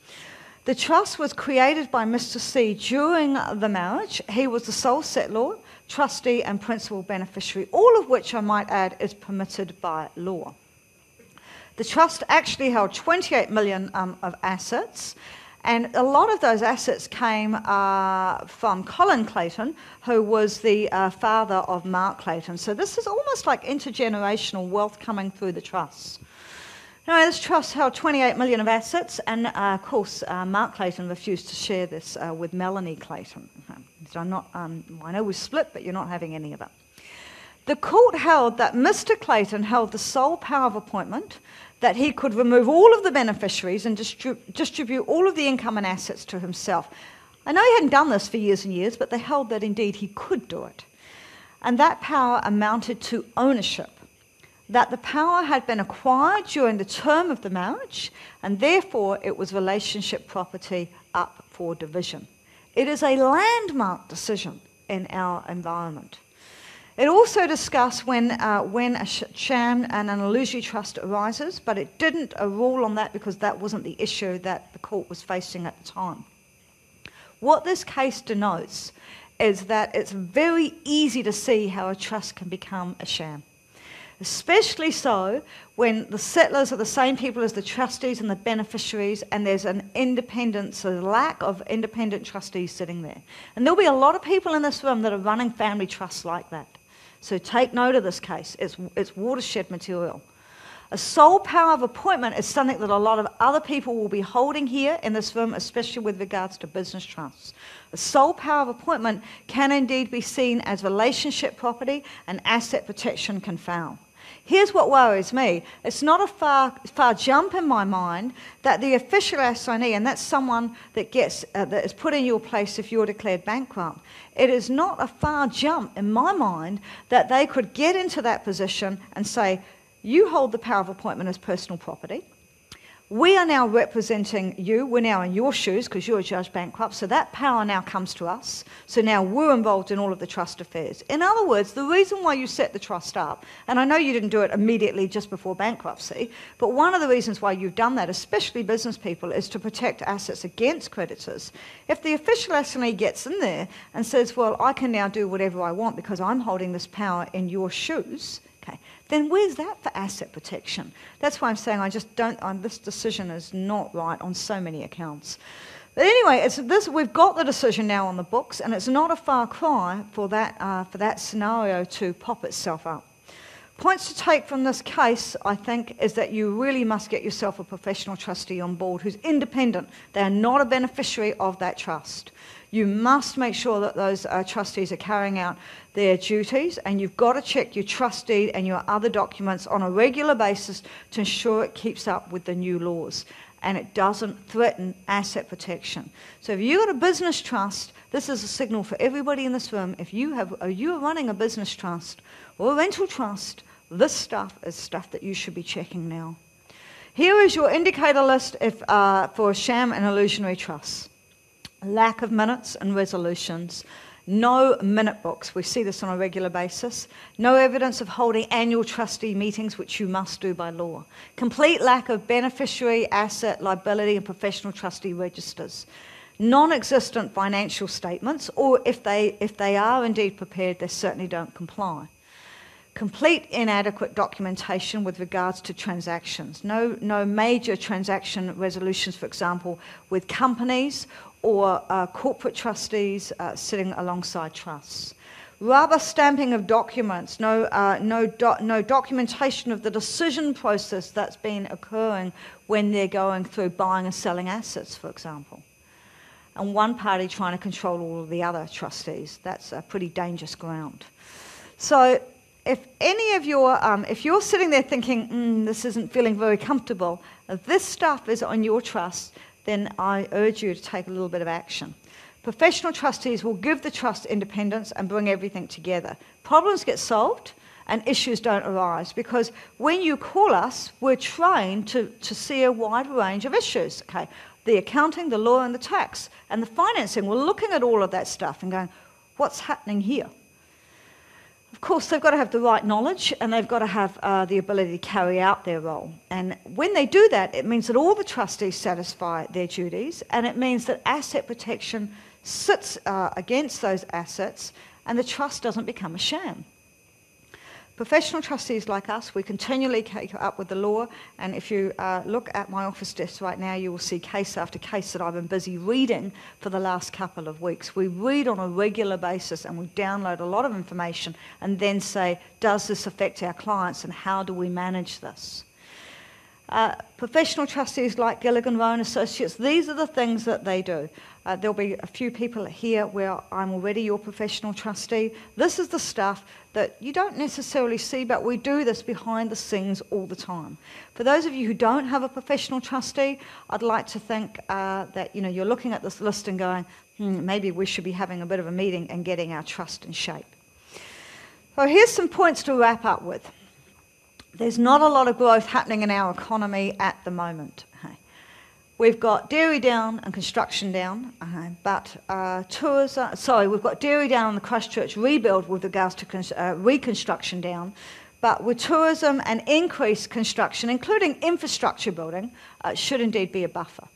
The trust was created by Mr. C during the marriage. He was the sole settlor, trustee, and principal beneficiary, all of which, I might add, is permitted by law. The trust actually held 28 million um, of assets and a lot of those assets came uh, from Colin Clayton, who was the uh, father of Mark Clayton. So this is almost like intergenerational wealth coming through the trusts. Now, this trust held 28 million of assets, and uh, of course, uh, Mark Clayton refused to share this uh, with Melanie Clayton. I'm not, um, I know we split, but you're not having any of it. The court held that Mr. Clayton held the sole power of appointment that he could remove all of the beneficiaries and distrib- distribute all of the income and assets to himself. I know he hadn't done this for years and years, but they held that indeed he could do it. And that power amounted to ownership. That the power had been acquired during the term of the marriage, and therefore it was relationship property up for division. It is a landmark decision in our environment. It also discussed when, uh, when a sham and an illusory trust arises, but it didn't rule on that because that wasn't the issue that the court was facing at the time. What this case denotes is that it's very easy to see how a trust can become a sham. Especially so when the settlors are the same people as the trustees and the beneficiaries, and there's an independence, a lack of independent trustees sitting there. And there'll be a lot of people in this room that are running family trusts like that. So take note of this case. It's, it's watershed material. A sole power of appointment is something that a lot of other people will be holding here in this room, especially with regards to business trusts. A sole power of appointment can indeed be seen as relationship property and asset protection can fail. Here's what worries me. It's not a far, far jump in my mind that the official assignee, and that's someone that, gets, uh, that is put in your place if you're declared bankrupt, it is not a far jump in my mind that they could get into that position and say, you hold the power of appointment as personal property. We are now representing you. We're now in your shoes because you're adjudged bankrupt. So that power now comes to us. So now we're involved in all of the trust affairs. In other words, the reason why you set the trust up, and I know you didn't do it immediately just before bankruptcy, but one of the reasons why you've done that, especially business people, is to protect assets against creditors. If the official assignee gets in there and says, well, I can now do whatever I want because I'm holding this power in your shoes, okay, then where's that for asset protection? That's why I'm saying I just don't, um, this decision is not right on so many accounts. But anyway, it's this, we've got the decision now on the books, and it's not a far cry for that, uh, for that scenario to pop itself up. Points to take from this case, I think, is that you really must get yourself a professional trustee on board who's independent. They are not a beneficiary of that trust. You must make sure that those uh, trustees are carrying out their duties, and you've got to check your trust deed and your other documents on a regular basis to ensure it keeps up with the new laws and it doesn't threaten asset protection. So if you've got a business trust, this is a signal for everybody in this room. If you have, are you running a business trust or a rental trust, this stuff is stuff that you should be checking now. Here is your indicator list if, uh, for sham and illusionary trusts. Lack of minutes and resolutions, No minute books. We see this on a regular basis. No evidence of holding annual trustee meetings, which you must do by law. Complete lack of beneficiary, asset, liability, and professional trustee registers. Non existent financial statements, or if they, if they are indeed prepared, they certainly don't comply complete inadequate documentation with regards to transactions. No, no major transaction resolutions, for example, with companies or uh, corporate trustees uh, sitting alongside trusts. Rubber stamping of documents, no, uh, no, do- no documentation of the decision process that's been occurring when they're going through buying and selling assets, for example. And one party trying to control all of the other trustees. That's a pretty dangerous ground. So if any of your, um, if you're sitting there thinking, mm, this isn't feeling very comfortable, this stuff is on your trust, then I urge you to take a little bit of action. Professional trustees will give the trust independence and bring everything together. Problems get solved and issues don't arise because when you call us, we're trained to, to see a wide range of issues. Okay, the accounting, the law, and the tax, and the financing. We're looking at all of that stuff and going, what's happening here? Of course, they've got to have the right knowledge and they've got to have uh, the ability to carry out their role. And when they do that, it means that all the trustees satisfy their duties and it means that asset protection sits uh, against those assets and the trust doesn't become a sham. Professional trustees like us, we continually keep up with the law, and if you uh, look at my office desk right now, you will see case after case that I've been busy reading for the last couple of weeks. We read on a regular basis and we download a lot of information and then say, does this affect our clients and how do we manage this? Uh, professional trustees like Gilligan Rowe and Associates, these are the things that they do. Uh, there'll be a few people here where I'm already your professional trustee. This is the stuff that you don't necessarily see, but we do this behind the scenes all the time. For those of you who don't have a professional trustee, I'd like to think uh, that you know you're looking at this list and going, hmm, maybe we should be having a bit of a meeting and getting our trust in shape. So here's some points to wrap up with. There's not a lot of growth happening in our economy at the moment. We've got dairy down and construction down, uh, but uh, tourism, sorry, we've got dairy down and the Christchurch rebuild with regards to uh, reconstruction down, but with tourism and increased construction, including infrastructure building, uh, should indeed be a buffer.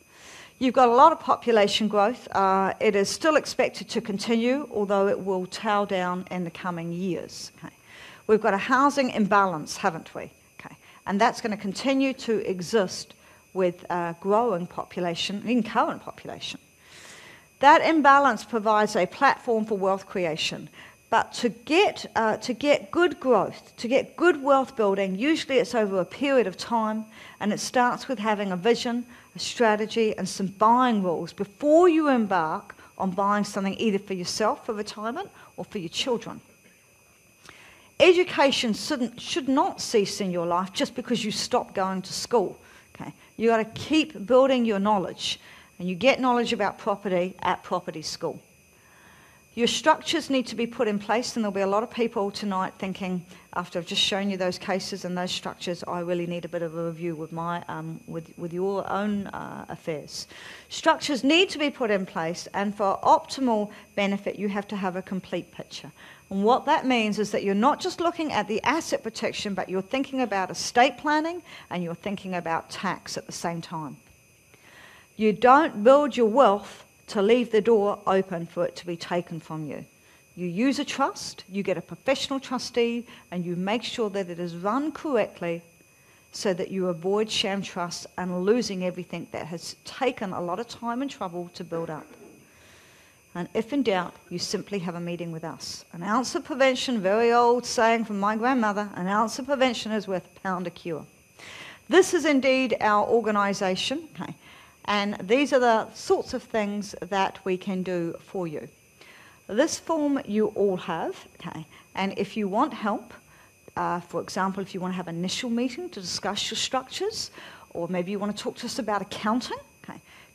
You've got a lot of population growth. Uh, it is still expected to continue, although it will tail down in the coming years. Okay. We've got a housing imbalance, haven't we? Okay. And that's going to continue to exist with a growing population, in current population. That imbalance provides a platform for wealth creation. But to get, uh, to get good growth, to get good wealth building, usually it's over a period of time, and it starts with having a vision, a strategy, and some buying rules before you embark on buying something either for yourself for retirement or for your children. Education should not cease in your life just because you stop going to school. You got to keep building your knowledge, and you get knowledge about property at property school. Your structures need to be put in place, and there'll be a lot of people tonight thinking, after I've just shown you those cases and those structures, I really need a bit of a review with my um, with with your own uh, affairs. Structures need to be put in place, and for optimal benefit, you have to have a complete picture. And what that means is that you're not just looking at the asset protection, but you're thinking about estate planning and you're thinking about tax at the same time. You don't build your wealth to leave the door open for it to be taken from you. You use a trust, you get a professional trustee, and you make sure that it is run correctly so that you avoid sham trusts and losing everything that has taken a lot of time and trouble to build up. And if in doubt, you simply have a meeting with us. An ounce of prevention, very old saying from my grandmother, an ounce of prevention is worth a pound of cure. This is indeed our organisation, okay, and these are the sorts of things that we can do for you. This form you all have, okay, and if you want help, uh, for example, if you want to have an initial meeting to discuss your structures, or maybe you want to talk to us about accounting,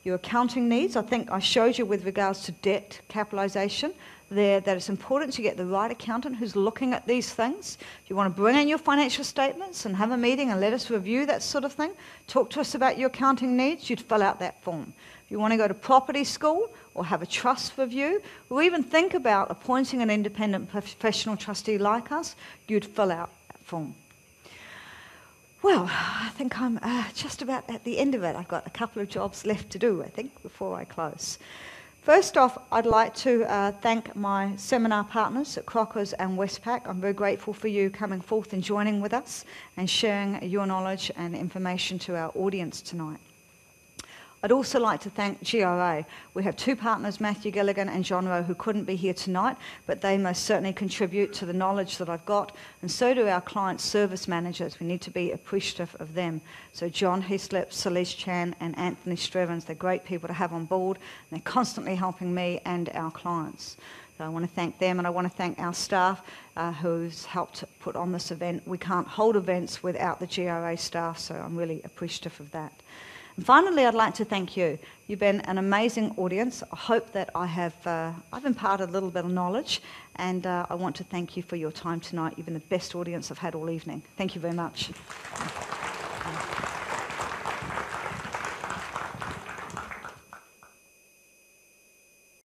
your accounting needs. I think I showed you with regards to debt capitalisation. there that it's important to get the right accountant who's looking at these things. If you want to bring in your financial statements and have a meeting and let us review that sort of thing, talk to us about your accounting needs, you'd fill out that form. If you want to go to property school or have a trust review, or even think about appointing an independent professional trustee like us, you'd fill out that form. Well, I think I'm uh, just about at the end of it. I've got a couple of jobs left to do, I think, before I close. First off, I'd like to uh, thank my seminar partners at Crockers and Westpac. I'm very grateful for you coming forth and joining with us and sharing your knowledge and information to our audience tonight. I'd also like to thank GRA. We have two partners, Matthew Gilligan and John Rowe, who couldn't be here tonight, but they most certainly contribute to the knowledge that I've got, and so do our client service managers. We need to be appreciative of them. So John Heaslip, Celeste Chan, and Anthony Strevens, they're great people to have on board, and they're constantly helping me and our clients. So I want to thank them and I want to thank our staff uh, who's helped put on this event. We can't hold events without the GRA staff, so I'm really appreciative of that. And finally, I'd like to thank you. You've been an amazing audience. I hope that I have uh, I've imparted a little bit of knowledge, and uh, I want to thank you for your time tonight. You've been the best audience I've had all evening. Thank you very much.